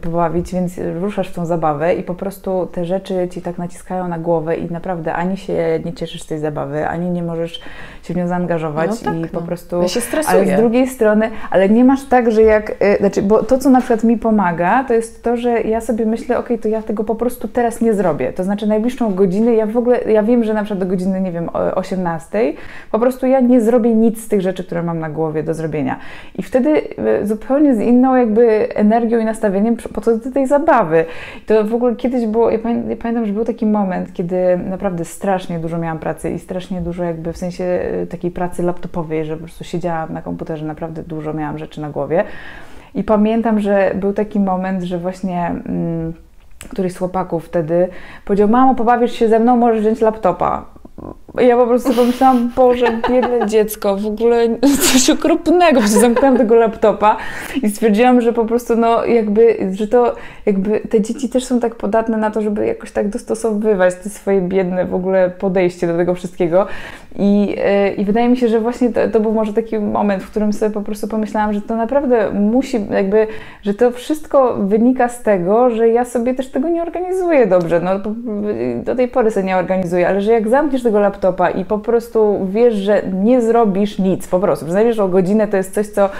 pobawić, więc ruszasz w tą zabawę i po prostu te rzeczy ci tak naciskają na głowę i naprawdę ani się nie cieszysz z tej zabawy, ani nie możesz się w nią zaangażować no tak, i po no. prostu... Ja się stresuję. Ale z drugiej strony, ale nie masz tak, że jak... Y, znaczy, bo to, co na przykład mi pomaga, to jest to, że ja sobie myślę, ok, to ja tego po prostu teraz nie zrobię. To znaczy najbliższą godzinę, ja w ogóle, ja wiem, że na przykład do godziny, nie wiem, 18, po prostu ja nie zrobię nic tych rzeczy, które mam na głowie do zrobienia. I wtedy e, zupełnie z inną jakby energią i nastawieniem podchodzę do tej zabawy. To w ogóle kiedyś było, ja pamiętam, że był taki moment, kiedy naprawdę strasznie dużo miałam pracy i strasznie dużo jakby w sensie e, takiej pracy laptopowej, że po prostu siedziałam na komputerze, naprawdę dużo miałam rzeczy na głowie. I pamiętam, że był taki moment, że właśnie... Mm, któryś z chłopaków wtedy powiedział: Mamo, pobawisz się ze mną, możesz wziąć laptopa. Ja po prostu pomyślałam, Boże, biedne dziecko, w ogóle coś okropnego. Zamknęłam tego laptopa i stwierdziłam, że po prostu no jakby, że to jakby te dzieci też są tak podatne na to, żeby jakoś tak dostosowywać te swoje biedne w ogóle podejście do tego wszystkiego. I, yy, i wydaje mi się, że właśnie to, to był może taki moment, w którym sobie po prostu pomyślałam, że to naprawdę musi jakby, że to wszystko wynika z tego, że ja sobie też tego nie organizuję dobrze. No do tej pory sobie nie organizuję, ale że jak zamkniesz tego laptopa, laptopa i po prostu wiesz, że nie zrobisz nic, po prostu. Znajdziesz o godzinę, to jest coś, co,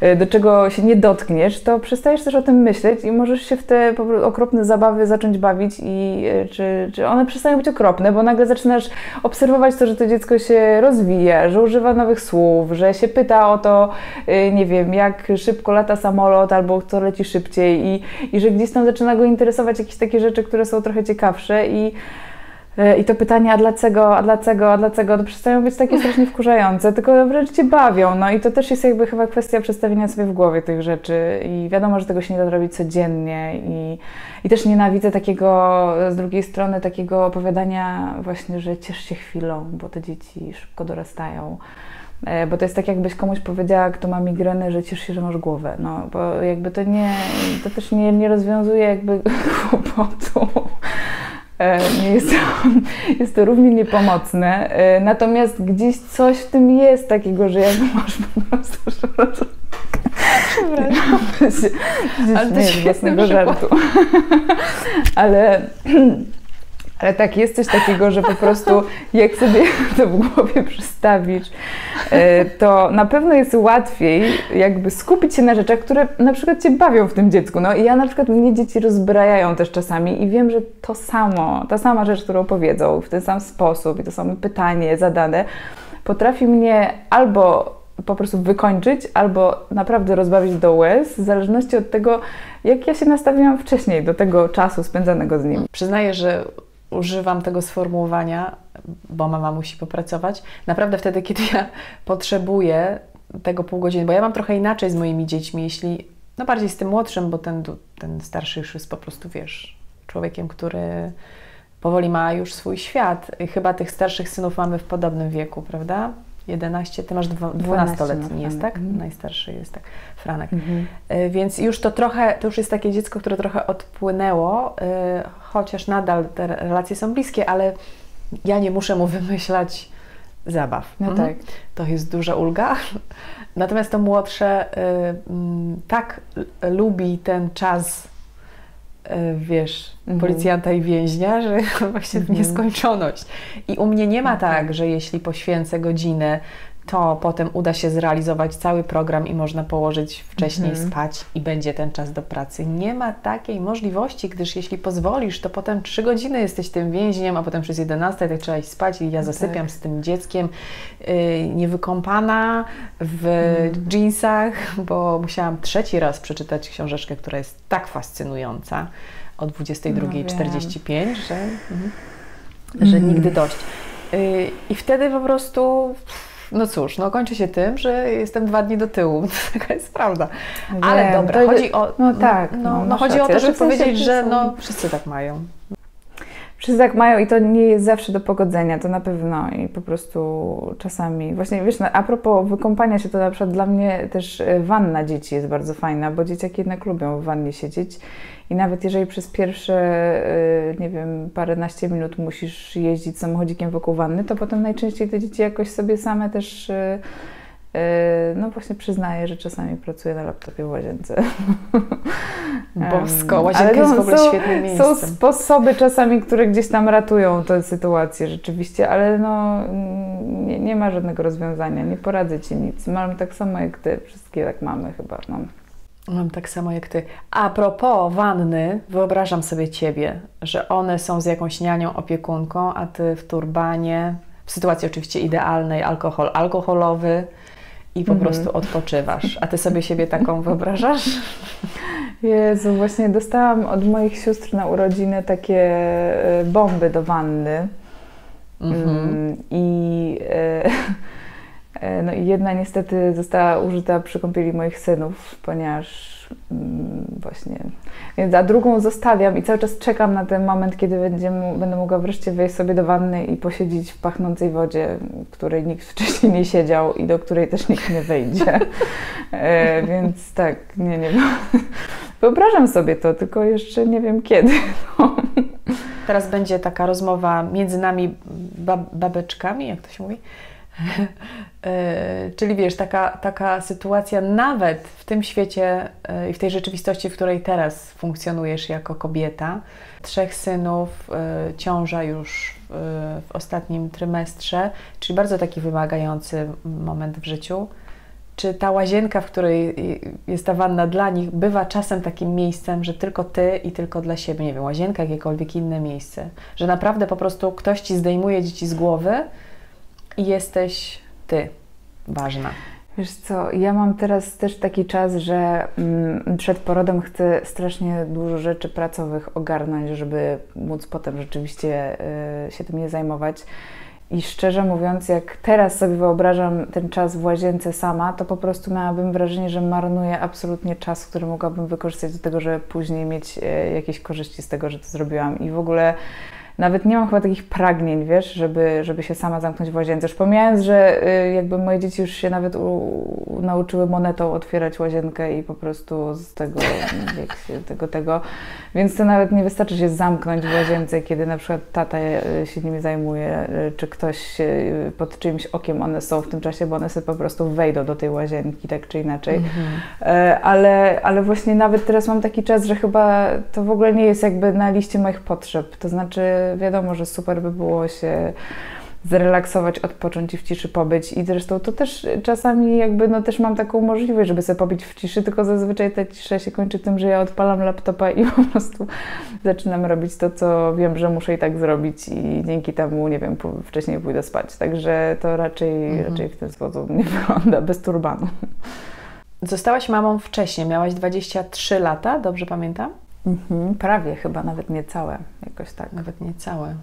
e, do czego się nie dotkniesz, to przestajesz też o tym myśleć i możesz się w te okropne zabawy zacząć bawić i e, czy, czy one przestają być okropne, bo nagle zaczynasz obserwować to, że to dziecko się rozwija, że używa nowych słów, że się pyta o to, e, nie wiem, jak szybko lata samolot albo kto leci szybciej i, i że gdzieś tam zaczyna go interesować jakieś takie rzeczy, które są trochę ciekawsze i I to pytanie, a dlaczego, a dlaczego, a dlaczego, to przestają być takie strasznie wkurzające, tylko wręcz Cię bawią. No i to też jest jakby chyba kwestia przedstawienia sobie w głowie tych rzeczy. I wiadomo, że tego się nie da robić codziennie. I, I też nienawidzę takiego, z drugiej strony, takiego opowiadania właśnie, że ciesz się chwilą, bo te dzieci szybko dorastają. E, bo to jest tak, jakbyś komuś powiedziała, kto ma migrenę, że ciesz się, że masz głowę. No, bo jakby to nie, to też nie, nie rozwiązuje jakby kłopotu. E, nie jest to, jest to równie niepomocne. E, natomiast gdzieś coś w tym jest takiego, że jak masz po prostu. Przepraszam. Ale nie, z własnego żartu. Ale ale tak, jest coś takiego, że po prostu jak sobie to w głowie przestawisz, e, to na pewno jest łatwiej jakby skupić się na rzeczach, które na przykład Cię bawią w tym dziecku. No i ja na przykład mnie dzieci rozbrajają też czasami i wiem, że to samo, ta sama rzecz, którą powiedzą w ten sam sposób i to samo pytanie zadane, potrafi mnie albo po prostu wykończyć, albo naprawdę rozbawić do łez, w zależności od tego, jak ja się nastawiłam wcześniej do tego czasu spędzonego z nim. Przyznaję, że używam tego sformułowania, bo mama musi popracować, naprawdę wtedy, kiedy ja potrzebuję tego pół godziny, bo ja mam trochę inaczej z moimi dziećmi, jeśli, no bardziej z tym młodszym, bo ten, ten starszy już jest po prostu, wiesz, człowiekiem, który powoli ma już swój świat. Chyba tych starszych synów mamy w podobnym wieku, prawda? 11, ty masz 12-letni, jest tak? Mhm. Najstarszy jest tak, Franek. Mhm. E, więc już to trochę, to już jest takie dziecko, które trochę odpłynęło, e, chociaż nadal te relacje są bliskie, ale ja nie muszę mu wymyślać zabaw. No mhm. tak. To jest duża ulga. Natomiast to młodsze y, tak lubi ten czas wiesz, mhm. policjanta i więźnia, że właśnie w mhm. nieskończoność. I u mnie nie ma tak, tak, że jeśli poświęcę godzinę to potem uda się zrealizować cały program i można położyć wcześniej mhm. spać i będzie ten czas do pracy. Nie ma takiej możliwości, gdyż jeśli pozwolisz, to potem trzy godziny jesteś tym więźniem, a potem przez 11 tak trzeba iść spać i ja no zasypiam tak. z tym dzieckiem yy, niewykąpana w mhm. jeansach, bo musiałam trzeci raz przeczytać książeczkę, która jest tak fascynująca o 22.45, no, że, mhm. że nigdy dość. Yy, I wtedy po prostu no cóż, no kończy się tym, że jestem dwa dni do tyłu. Taka jest prawda. Ale Wiem, dobra, chodzi o. No tak. No, no, no chodzi o to, żeby powiedzieć, że no, wszyscy tak mają. Wszyscy tak mają i to nie jest zawsze do pogodzenia, to na pewno i po prostu czasami. Właśnie wiesz, no, a propos wykąpania się, to na przykład dla mnie też e, wanna dzieci jest bardzo fajna, bo dzieciaki jednak lubią w wannie siedzieć i nawet jeżeli przez pierwsze, e, nie wiem, paręnaście minut musisz jeździć samochodzikiem wokół wanny, to potem najczęściej te dzieci jakoś sobie same też e, Yy, no właśnie przyznaję, że czasami pracuję na laptopie w łazience. Bosko, łazienka jest w ogóle są, świetnym miejscem. Są sposoby czasami, które gdzieś tam ratują tę sytuację rzeczywiście, ale no nie, nie ma żadnego rozwiązania, nie poradzę Ci nic. Mam tak samo jak Ty, wszystkie tak mamy chyba. Mam. Mam tak samo jak Ty. A propos wanny, wyobrażam sobie Ciebie, że one są z jakąś nianią, opiekunką, a Ty w turbanie, w sytuacji oczywiście idealnej, alkohol alkoholowy, i po mhm. prostu odpoczywasz. A ty sobie siebie taką wyobrażasz? Jezu, właśnie dostałam od moich sióstr na urodziny takie e, bomby do wanny. Mhm. Mm, I e, no i jedna niestety została użyta przy kąpieli moich synów, ponieważ mm, właśnie. Więc a drugą zostawiam i cały czas czekam na ten moment, kiedy będzie, będę mogła wreszcie wejść sobie do wanny i posiedzieć w pachnącej wodzie, w której nikt wcześniej nie siedział i do której też nikt nie wejdzie. E, więc tak, nie, nie. Wyobrażam sobie to, tylko jeszcze nie wiem kiedy. No. Teraz będzie taka rozmowa między nami bab babeczkami, jak to się mówi? E, czyli wiesz, taka, taka sytuacja nawet w tym świecie e, i w tej rzeczywistości, w której teraz funkcjonujesz jako kobieta, trzech synów, e, ciąża już w ostatnim trymestrze, czyli bardzo taki wymagający moment w życiu. Czy ta łazienka, w której jest ta wanna dla nich, bywa czasem takim miejscem, że tylko ty i tylko dla siebie, nie wiem, łazienka, jakiekolwiek inne miejsce, że naprawdę po prostu ktoś ci zdejmuje dzieci z głowy, jesteś ty ważna. Wiesz co, ja mam teraz też taki czas, że mm, przed porodem chcę strasznie dużo rzeczy pracowych ogarnąć, żeby móc potem rzeczywiście y, się tym nie zajmować. I szczerze mówiąc, jak teraz sobie wyobrażam ten czas w łazience sama, to po prostu miałabym wrażenie, że marnuję absolutnie czas, który mogłabym wykorzystać do tego, żeby później mieć y, jakieś korzyści z tego, że to zrobiłam. I w ogóle nawet nie mam chyba takich pragnień, wiesz, żeby, żeby się sama zamknąć w łazience. Już pomijając, że y, jakby moje dzieci już się nawet u, nauczyły monetą otwierać łazienkę i po prostu z tego, się, tego, tego. Więc to nawet nie wystarczy się zamknąć w łazience, kiedy na przykład tata y, się nimi zajmuje, y, czy ktoś pod czyimś okiem one są w tym czasie, bo one sobie po prostu wejdą do tej łazienki, tak czy inaczej. Mhm. E, ale, ale właśnie nawet teraz mam taki czas, że chyba to w ogóle nie jest jakby na liście moich potrzeb. To znaczy wiadomo, że super by było się zrelaksować, odpocząć i w ciszy pobyć. I zresztą to też czasami jakby, no też mam taką możliwość, żeby sobie pobyć w ciszy, tylko zazwyczaj ta cisza się kończy tym, że ja odpalam laptopa i po prostu zaczynam robić to, co wiem, że muszę i tak zrobić i dzięki temu, nie wiem, wcześniej pójdę spać. Także to raczej, mhm. raczej w ten sposób nie wygląda, bez turbanu. Zostałaś mamą wcześniej, miałaś 23 lata, dobrze pamiętam? Mhm, prawie, chyba nawet niecałe, jakoś tak. Nawet niecałe.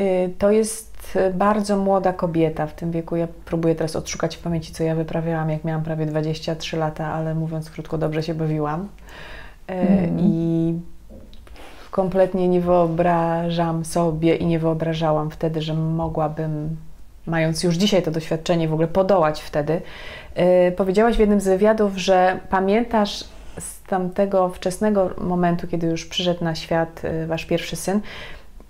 Y, to jest bardzo młoda kobieta w tym wieku. Ja próbuję teraz odszukać w pamięci, co ja wyprawiałam, jak miałam prawie 23 lata, ale mówiąc krótko, dobrze się bawiłam. Mm. I kompletnie nie wyobrażam sobie i nie wyobrażałam wtedy, że mogłabym, mając już dzisiaj to doświadczenie, w ogóle podołać wtedy. Y, powiedziałaś w jednym z wywiadów, że pamiętasz tamtego wczesnego momentu, kiedy już przyszedł na świat y, wasz pierwszy syn,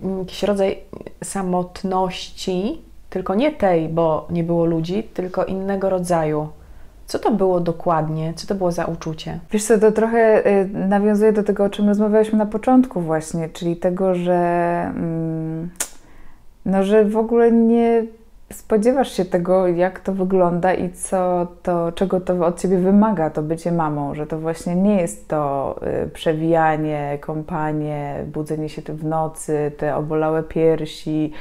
mm, jakiś rodzaj samotności, tylko nie tej, bo nie było ludzi, tylko innego rodzaju. Co to było dokładnie? Co to było za uczucie? Wiesz co, to trochę y, nawiązuje do tego, o czym rozmawialiśmy na początku właśnie, czyli tego, że, mm, no, że w ogóle nie spodziewasz się tego, jak to wygląda i co to, czego to od ciebie wymaga, to bycie mamą, że to właśnie nie jest to y, przewijanie, kąpanie, budzenie się w nocy, te obolałe piersi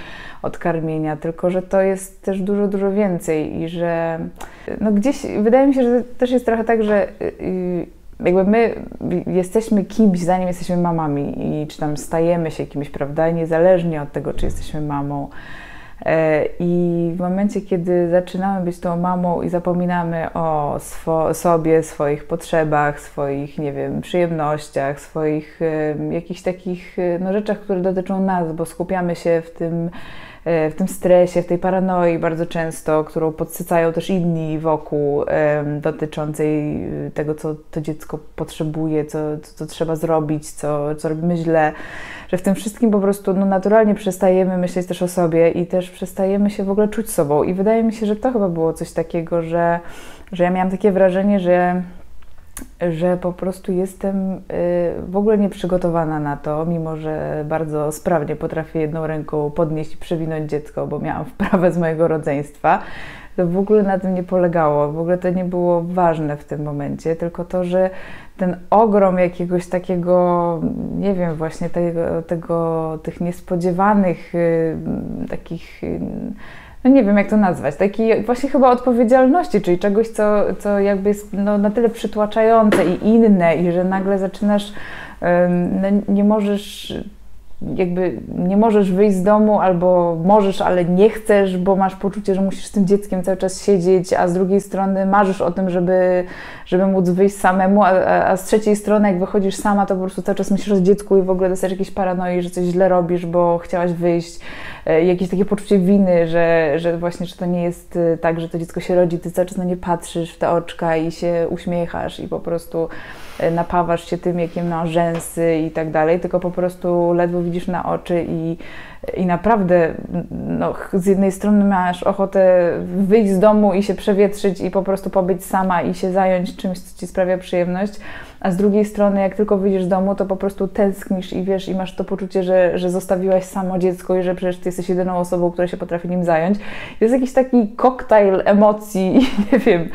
od karmienia, tylko że to jest też dużo, dużo więcej i że no gdzieś, wydaje mi się, że też jest trochę tak, że y, jakby my jesteśmy kimś, zanim jesteśmy mamami i czy tam stajemy się kimś, prawda, niezależnie od tego, czy jesteśmy mamą, I w momencie, kiedy zaczynamy być tą mamą i zapominamy o swo sobie, swoich potrzebach, swoich, nie wiem, przyjemnościach, swoich jakichś takich e, no, rzeczach, które dotyczą nas, bo skupiamy się w tym, e, w tym stresie, w tej paranoi bardzo często, którą podsycają też inni wokół, dotyczącej tego, co to dziecko potrzebuje, co, co, co trzeba zrobić, co, co robimy źle że w tym wszystkim po prostu no, naturalnie przestajemy myśleć też o sobie i też przestajemy się w ogóle czuć sobą. I wydaje mi się, że to chyba było coś takiego, że, że ja miałam takie wrażenie, że że po prostu jestem y, w ogóle nieprzygotowana na to, mimo że bardzo sprawnie potrafię jedną ręką podnieść i przewinąć dziecko, bo miałam wprawę z mojego rodzeństwa. To w ogóle na tym nie polegało, w ogóle to nie było ważne w tym momencie, tylko to, że ten ogrom jakiegoś takiego, nie wiem, właśnie tego, tego tych niespodziewanych y, takich. No nie wiem jak to nazwać, takiej właśnie chyba odpowiedzialności, czyli czegoś, co, co jakby jest no, na tyle przytłaczające i inne, i że nagle zaczynasz, no, nie możesz jakby nie możesz wyjść z domu, albo możesz, ale nie chcesz, bo masz poczucie, że musisz z tym dzieckiem cały czas siedzieć, a z drugiej strony marzysz o tym, żeby, żeby móc wyjść samemu, a, a z trzeciej strony, jak wychodzisz sama, to po prostu cały czas myślisz o dziecku i w ogóle dostajesz jakieś paranoi, że coś źle robisz, bo chciałaś wyjść, jakieś takie poczucie winy, że, że właśnie, że to nie jest e, tak, że to dziecko się rodzi, ty cały czas na nie patrzysz w te oczka i się uśmiechasz i po prostu e, napawasz się tym, jakie ma rzęsy i tak dalej, tylko po prostu ledwo widzisz na oczy i, i naprawdę no, z jednej strony masz ochotę wyjść z domu i się przewietrzyć i po prostu pobyć sama i się zająć czymś, co Ci sprawia przyjemność, a z drugiej strony jak tylko wyjdziesz z domu, to po prostu tęsknisz i wiesz i masz to poczucie, że, że zostawiłaś samo dziecko i że przecież Ty jesteś jedyną osobą, która się potrafi nim zająć. Jest jakiś taki koktajl emocji, nie wiem,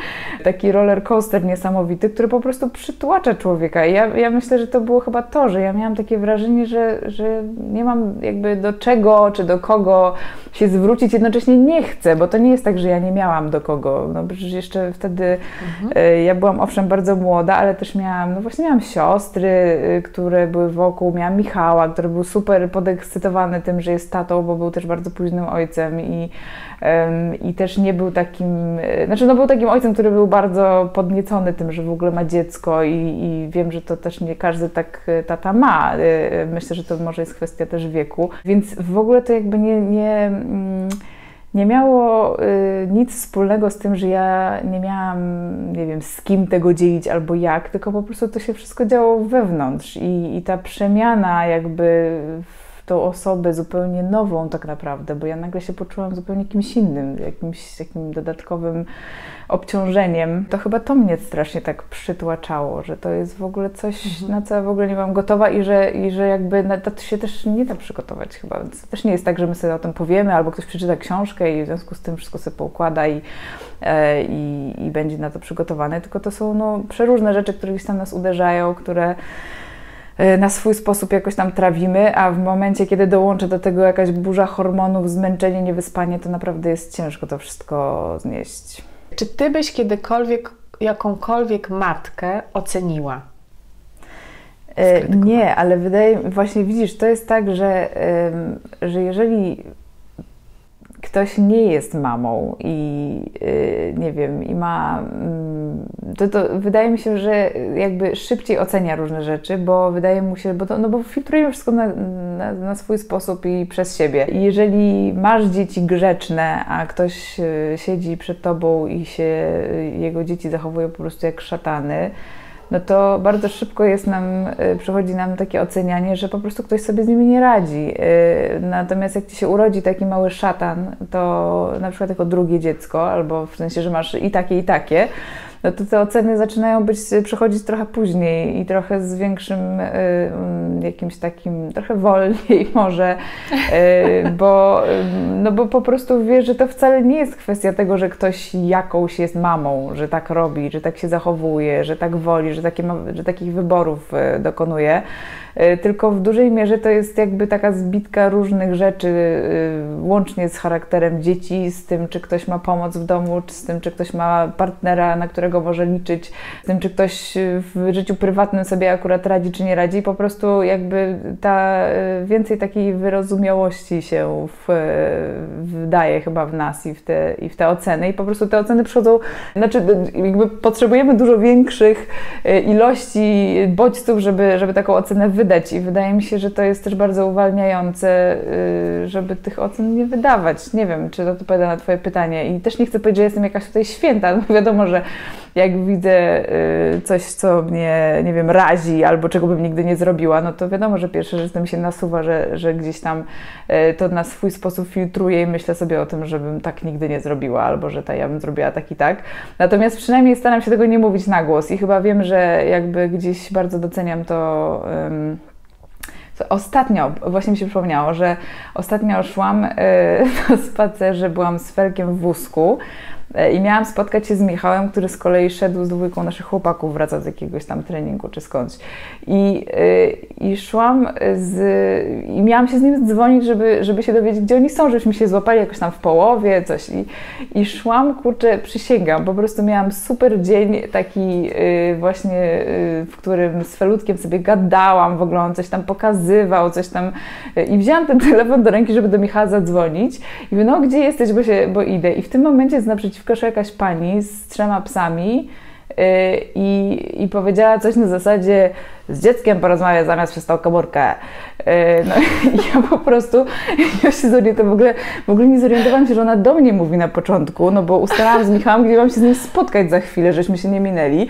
taki roller coaster niesamowity, który po prostu przytłacza człowieka. I ja, ja myślę, że to było chyba to, że ja miałam takie wrażenie, że, że nie mam jakby do czego czego czy do kogo się zwrócić, jednocześnie nie chcę, bo to nie jest tak, że ja nie miałam do kogo. No przecież jeszcze wtedy mhm. y, ja byłam owszem bardzo młoda, ale też miałam, no właśnie miałam siostry, y, które były wokół, miałam Michała, który był super podekscytowany tym, że jest tatą, bo był też bardzo późnym ojcem i i też nie był takim, e, znaczy no był takim ojcem, który był bardzo podniecony tym, że w ogóle ma dziecko i, i wiem, że to też nie każdy tak e, tata ma. E, myślę, że to może jest kwestia też wieku, więc w ogóle to jakby nie, nie mm, nie miało y, nic wspólnego z tym, że ja nie miałam, nie wiem, z kim tego dzielić albo jak, tylko po prostu to się wszystko działo wewnątrz i, i ta przemiana jakby tą osobę zupełnie nową tak naprawdę, bo ja nagle się poczułam zupełnie kimś innym, jakimś takim dodatkowym obciążeniem. To chyba to mnie strasznie tak przytłaczało, że to jest w ogóle coś, mhm. na co ja w ogóle nie mam gotowa i że, i że jakby na to się też nie da przygotować chyba. To też nie jest tak, że my sobie o tym powiemy, albo ktoś przeczyta książkę i w związku z tym wszystko sobie poukłada i, e, i, i będzie na to przygotowany, tylko to są no, przeróżne rzeczy, które gdzieś tam nas uderzają, które na swój sposób jakoś tam trawimy, a w momencie, kiedy dołączy do tego jakaś burza hormonów, zmęczenie, niewyspanie, to naprawdę jest ciężko to wszystko znieść. Czy ty byś kiedykolwiek jakąkolwiek matkę oceniła? E, nie, ale wydaje mi właśnie widzisz, to jest tak, że, że jeżeli ktoś nie jest mamą i yy, nie wiem, i ma. Yy, to, to wydaje mi się, że jakby szybciej ocenia różne rzeczy, bo wydaje mu się, bo to, no bo filtrujemy wszystko na, na, na swój sposób i przez siebie. I jeżeli masz dzieci grzeczne, a ktoś yy, siedzi przed tobą i się y, jego dzieci zachowują po prostu jak szatany, no to bardzo szybko jest nam, y, przychodzi nam takie ocenianie, że po prostu ktoś sobie z nimi nie radzi. Y, natomiast jak ci się urodzi taki mały szatan, to na przykład jako drugie dziecko, albo w sensie, że masz i takie, i takie, no to te oceny zaczynają być, przychodzić trochę później i trochę z większym y, mm, jakimś takim, trochę wolniej może, y, bo, no bo po prostu wiesz, że to wcale nie jest kwestia tego, że ktoś jakąś jest mamą, że tak robi, że tak się zachowuje, że tak woli, że, takie ma, że takich wyborów y, dokonuje. E, tylko w dużej mierze to jest jakby taka zbitka różnych rzeczy, e, łącznie z charakterem dzieci, z tym, czy ktoś ma pomoc w domu, czy z tym, czy ktoś ma partnera, na którego może liczyć, z tym, czy ktoś w życiu prywatnym sobie akurat radzi, czy nie radzi. Po prostu jakby ta e, więcej takiej wyrozumiałości się w, wdaje chyba w nas i w, te, i w te oceny. I po prostu te oceny przychodzą, znaczy jakby potrzebujemy dużo większych ilości bodźców, żeby, żeby taką ocenę wydać wydać i wydaje mi się, że to jest też bardzo uwalniające, y, żeby tych ocen nie wydawać. Nie wiem, czy to odpowiada na Twoje pytanie i też nie chcę powiedzieć, że jestem jakaś tutaj święta, no wiadomo, że jak widzę y, coś, co mnie, nie wiem, razi albo czego bym nigdy nie zrobiła, no to wiadomo, że pierwsze rzecz mi się nasuwa, że, że gdzieś tam y, to na swój sposób filtruję i myślę sobie o tym, żebym tak nigdy nie zrobiła albo że ta ja bym zrobiła tak i tak. Natomiast przynajmniej staram się tego nie mówić na głos i chyba wiem, że jakby gdzieś bardzo doceniam to. Um, Ostatnio, właśnie mi się przypomniało, że ostatnio szłam y, na spacerze, byłam z Felkiem w wózku I miałam spotkać się z Michałem, który z kolei szedł z dwójką naszych chłopaków, wracał z jakiegoś tam treningu czy skądś. I, yy, i szłam z. I miałam się z nim dzwonić, żeby, żeby się dowiedzieć, gdzie oni są, żebyśmy się złapali jakoś tam w połowie, coś. I, i szłam, kurczę, przysięgam, po prostu miałam super dzień taki yy, właśnie, yy, w którym z Felutkiem sobie gadałam, w ogóle on coś tam pokazywał, coś tam. I wzięłam ten telefon do ręki, żeby do Michała zadzwonić. I mówię, no gdzie jesteś, bo, się, bo idę. I w tym momencie z naprzeciwko naprzeciwko szła jakaś pani z trzema psami yy, i, i powiedziała coś na zasadzie z dzieckiem porozmawia zamiast przez tą komórkę. Yy, no i ja po prostu, ja się zorientowałam, w ogóle, w ogóle nie zorientowałam się, że ona do mnie mówi na początku, no bo ustalałam z Michałem, gdzie mam się z nim spotkać za chwilę, żeśmy się nie minęli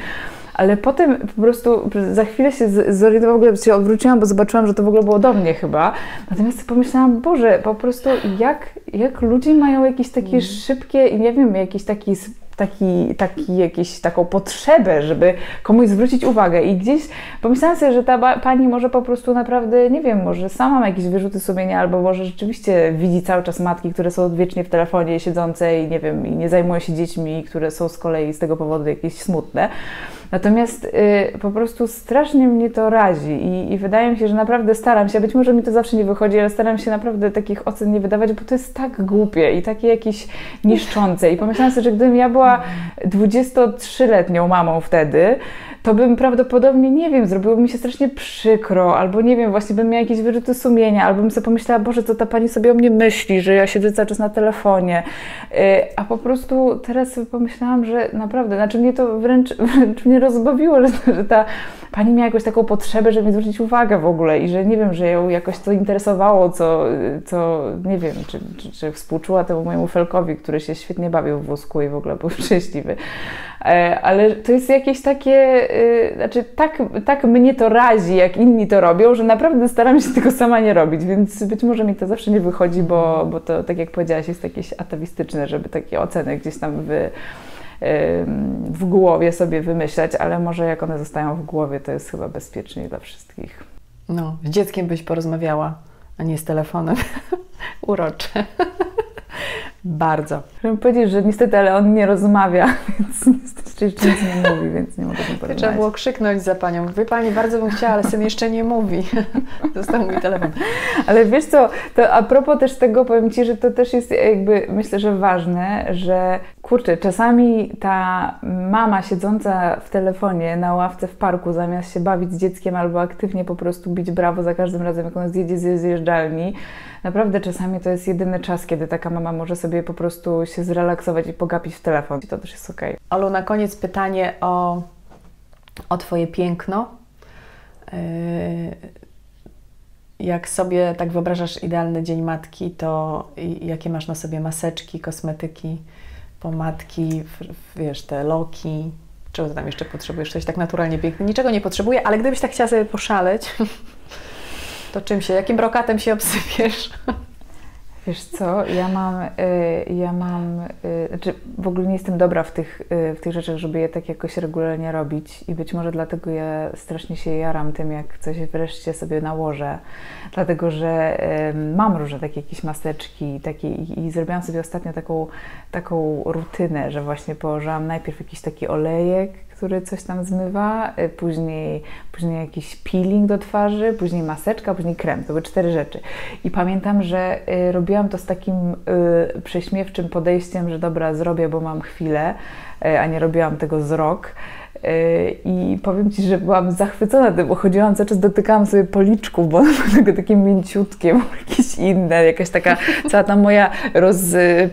ale potem po prostu za chwilę się zorientowałam, w ogóle się odwróciłam, bo zobaczyłam, że to w ogóle było do mnie chyba. Natomiast pomyślałam, Boże, po prostu jak, jak ludzie mają jakieś takie mm. szybkie i nie wiem, jakiś taki taki, taki, jakieś, taką potrzebę, żeby komuś zwrócić uwagę. I gdzieś pomyślałam sobie, że ta pani może po prostu naprawdę, nie wiem, może sama ma jakieś wyrzuty sumienia, albo może rzeczywiście widzi cały czas matki, które są wiecznie w telefonie siedzące i nie wiem, i nie zajmują się dziećmi, które są z kolei z tego powodu jakieś smutne. Natomiast y, po prostu strasznie mnie to razi i, i wydaje mi się, że naprawdę staram się, być może mi to zawsze nie wychodzi, ale staram się naprawdę takich ocen nie wydawać, bo to jest tak głupie i takie jakieś niszczące. I pomyślałam sobie, że gdybym ja była 23-letnią mamą wtedy, to bym prawdopodobnie, nie wiem, zrobiło mi się strasznie przykro, albo nie wiem, właśnie bym miała jakieś wyrzuty sumienia, albo bym sobie pomyślała, Boże, co ta pani sobie o mnie myśli, że ja siedzę cały czas na telefonie. Y, a po prostu teraz sobie pomyślałam, że naprawdę, znaczy mnie to wręcz, wręcz mnie rozbawiło, że, że ta pani miała jakąś taką potrzebę, żeby mi zwrócić uwagę w ogóle i że nie wiem, że ją jakoś to interesowało, co, co nie wiem, czy, czy, czy współczuła temu mojemu Felkowi, który się świetnie bawił w wózku i w ogóle był szczęśliwy. E, ale to jest jakieś takie, y, znaczy tak, tak mnie to razi, jak inni to robią, że naprawdę staram się tego sama nie robić, więc być może mi to zawsze nie wychodzi, bo, bo to, tak jak powiedziałaś, jest jakieś atawistyczne, żeby takie oceny gdzieś tam wy, w głowie sobie wymyślać, ale może jak one zostają w głowie, to jest chyba bezpieczniej dla wszystkich. No, z dzieckiem byś porozmawiała, a nie z telefonem. Urocze. Bardzo. Chciałam powiedzieć, że niestety, ale on nie rozmawia, więc niestety jeszcze nic nie mówi, więc nie mogę nim porozmawiać. Trzeba było krzyknąć za panią. Wie pani, bardzo bym chciała, ale syn jeszcze nie mówi. Dostał mój telefon. Ale wiesz co, to a propos też tego, powiem Ci, że to też jest jakby, myślę, że ważne, że kurczę, czasami ta mama siedząca w telefonie na ławce w parku, zamiast się bawić z dzieckiem albo aktywnie po prostu bić brawo za każdym razem, jak ona zjedzie z zjeżdżalni, naprawdę czasami to jest jedyny czas, kiedy taka mama może sobie po prostu się zrelaksować i pogapić w telefon. I to też jest ok. Olu, na koniec pytanie o, o Twoje piękno. Yy, jak sobie tak wyobrażasz idealny dzień matki, to jakie masz na sobie maseczki, kosmetyki, pomadki, wiesz, te loki, czego ty tam jeszcze potrzebujesz? Coś tak naturalnie piękne. Niczego nie potrzebuję, ale gdybyś tak chciała sobie poszaleć, to czym się, jakim brokatem się obsypiesz? Wiesz co, ja mam, y, ja mam, y, znaczy w ogóle nie jestem dobra w tych, y, w tych rzeczach, żeby je tak jakoś regularnie robić i być może dlatego ja strasznie się jaram tym, jak coś wreszcie sobie nałożę, dlatego że mam różne takie jakieś maseczki takie, i, zrobiłam sobie ostatnio taką, taką rutynę, że właśnie położyłam najpierw jakiś taki olejek, który coś tam zmywa, y, później, później jakiś peeling do twarzy, później maseczka, później krem. To były cztery rzeczy. I pamiętam, że y, robiłam to z takim y, prześmiewczym podejściem, że dobra, zrobię, bo mam chwilę, a nie robiłam tego z rok. I powiem Ci, że byłam zachwycona tym, bo chodziłam cały czas, dotykałam sobie policzków, bo one były takie mięciutkie, jakieś inne, jakaś taka cała ta moja roz,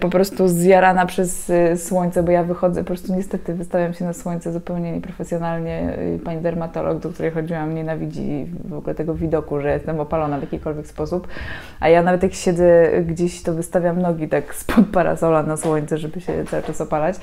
po prostu zjarana przez słońce, bo ja wychodzę, po prostu niestety wystawiam się na słońce zupełnie nieprofesjonalnie. Pani dermatolog, do której chodziłam, nienawidzi w ogóle tego widoku, że jestem opalona w jakikolwiek sposób, a ja nawet jak siedzę gdzieś, to wystawiam nogi tak spod parasola na słońce, żeby się cały czas opalać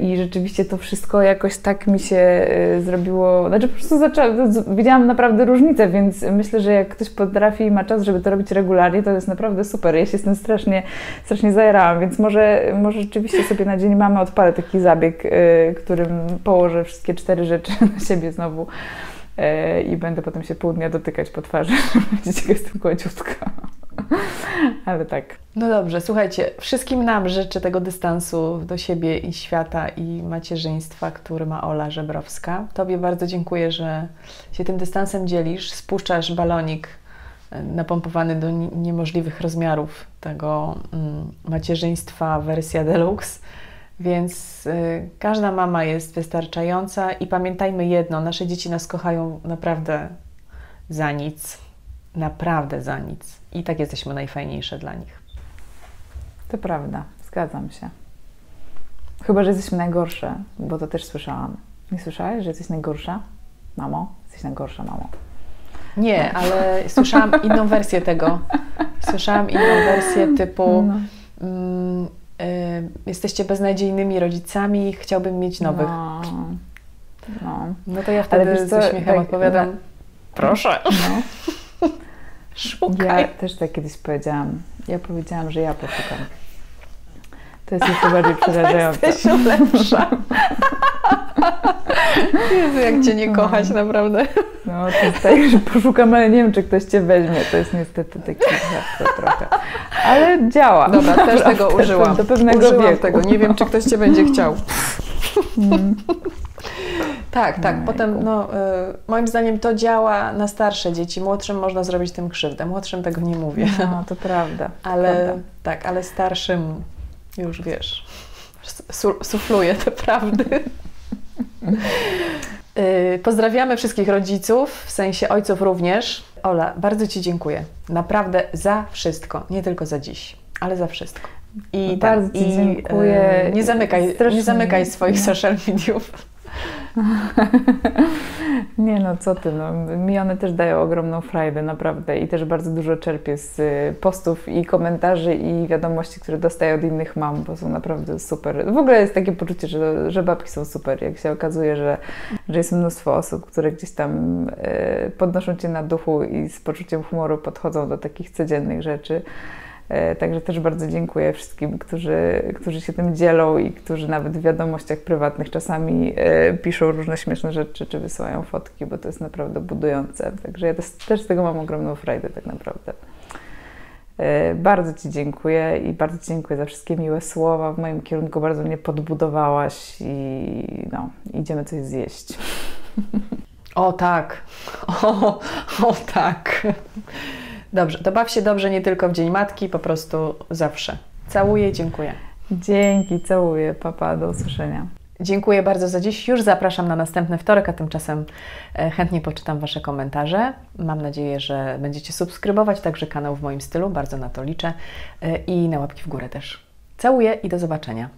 i rzeczywiście to wszystko jakoś tak mi mi się y, zrobiło, znaczy po prostu zaczęłam, widziałam naprawdę różnicę, więc myślę, że jak ktoś potrafi i ma czas, żeby to robić regularnie, to jest naprawdę super. Ja się z tym strasznie, strasznie zajerałam, więc może, może rzeczywiście sobie na dzień mamy odpalę taki zabieg, y, którym położę wszystkie cztery rzeczy na siebie znowu y, i będę potem się pół dnia dotykać po twarzy, żeby widzieć, jak jestem kładziutka. Ale tak. No dobrze, słuchajcie, wszystkim nam życzę tego dystansu do siebie i świata i macierzyństwa, który ma Ola Żebrowska. Tobie bardzo dziękuję, że się tym dystansem dzielisz, spuszczasz balonik e, napompowany do niemożliwych rozmiarów tego mm, macierzyństwa wersja deluxe. Więc y, każda mama jest wystarczająca i pamiętajmy jedno: nasze dzieci nas kochają naprawdę za nic naprawdę za nic. I tak jesteśmy najfajniejsze dla nich. To prawda, zgadzam się. Chyba, że jesteśmy najgorsze, bo to też słyszałam. Nie słyszałeś, że jesteś najgorsza? Mamo, jesteś najgorsza, mamo. Nie, no. ale słyszałam inną wersję tego. Słyszałam inną wersję typu no. mm, y, jesteście beznadziejnymi rodzicami, chciałbym mieć nowych. No, no. no to ja wtedy ze śmiechem tak, odpowiadam, no. proszę. No. Szukaj. Ja też tak kiedyś powiedziałam. Ja powiedziałam, że ja poszukam. To jest jeszcze bardziej przerażające. Jesteś lepsza. Jezu, jak Cię nie kochać, no. naprawdę. No, to jest tak, że poszukam, ale nie wiem, czy ktoś Cię weźmie. To jest niestety taki trochę. Ale działa. Dobra, też tego użyłam. Do pewnego użyłam wieku. tego. Nie wiem, czy ktoś Cię będzie chciał. Mm. Tak, tak. Ojejku. Potem, no, y, moim zdaniem to działa na starsze dzieci. Młodszym można zrobić tym krzywdę. Młodszym tego nie mówię. No, to prawda. Ale prawda. tak, ale starszym już wiesz, su sufluję te prawdy. Y, Pozdrawiamy wszystkich rodziców, w sensie ojców również. Ola, bardzo Ci dziękuję. Naprawdę za wszystko, nie tylko za dziś, ale za wszystko. I Bardzo Ci dziękuję. y, Nie zamykaj, Strasznie- nie zamykaj swoich no. social mediów. Nie no, co ty, no, mi one też dają ogromną frajdę, naprawdę i też bardzo dużo czerpię z y, postów i komentarzy i wiadomości, które dostaję od innych mam, bo są naprawdę super. W ogóle jest takie poczucie, że, że babki są super, jak się okazuje, że, że jest mnóstwo osób, które gdzieś tam y, podnoszą Cię na duchu i z poczuciem humoru podchodzą do takich codziennych rzeczy. E, Także też bardzo dziękuję wszystkim, którzy, którzy się tym dzielą i którzy nawet w wiadomościach prywatnych czasami e, piszą różne śmieszne rzeczy, czy wysyłają fotki, bo to jest naprawdę budujące. Także ja też, też z tego mam ogromną frajdę tak naprawdę. E, Bardzo Ci dziękuję i bardzo dziękuję za wszystkie miłe słowa. W moim kierunku bardzo mnie podbudowałaś i no, idziemy coś zjeść. O tak, o, o tak. Dobrze, to baw się dobrze nie tylko w Dzień Matki, po prostu zawsze. Całuję, dziękuję. Dzięki, całuję, papa, do usłyszenia. Dziękuję bardzo za dziś. Już zapraszam na następny wtorek, a tymczasem e, chętnie poczytam Wasze komentarze. Mam nadzieję, że będziecie subskrybować także kanał w moim stylu, bardzo na to liczę e, i na łapki w górę też. Całuję i do zobaczenia.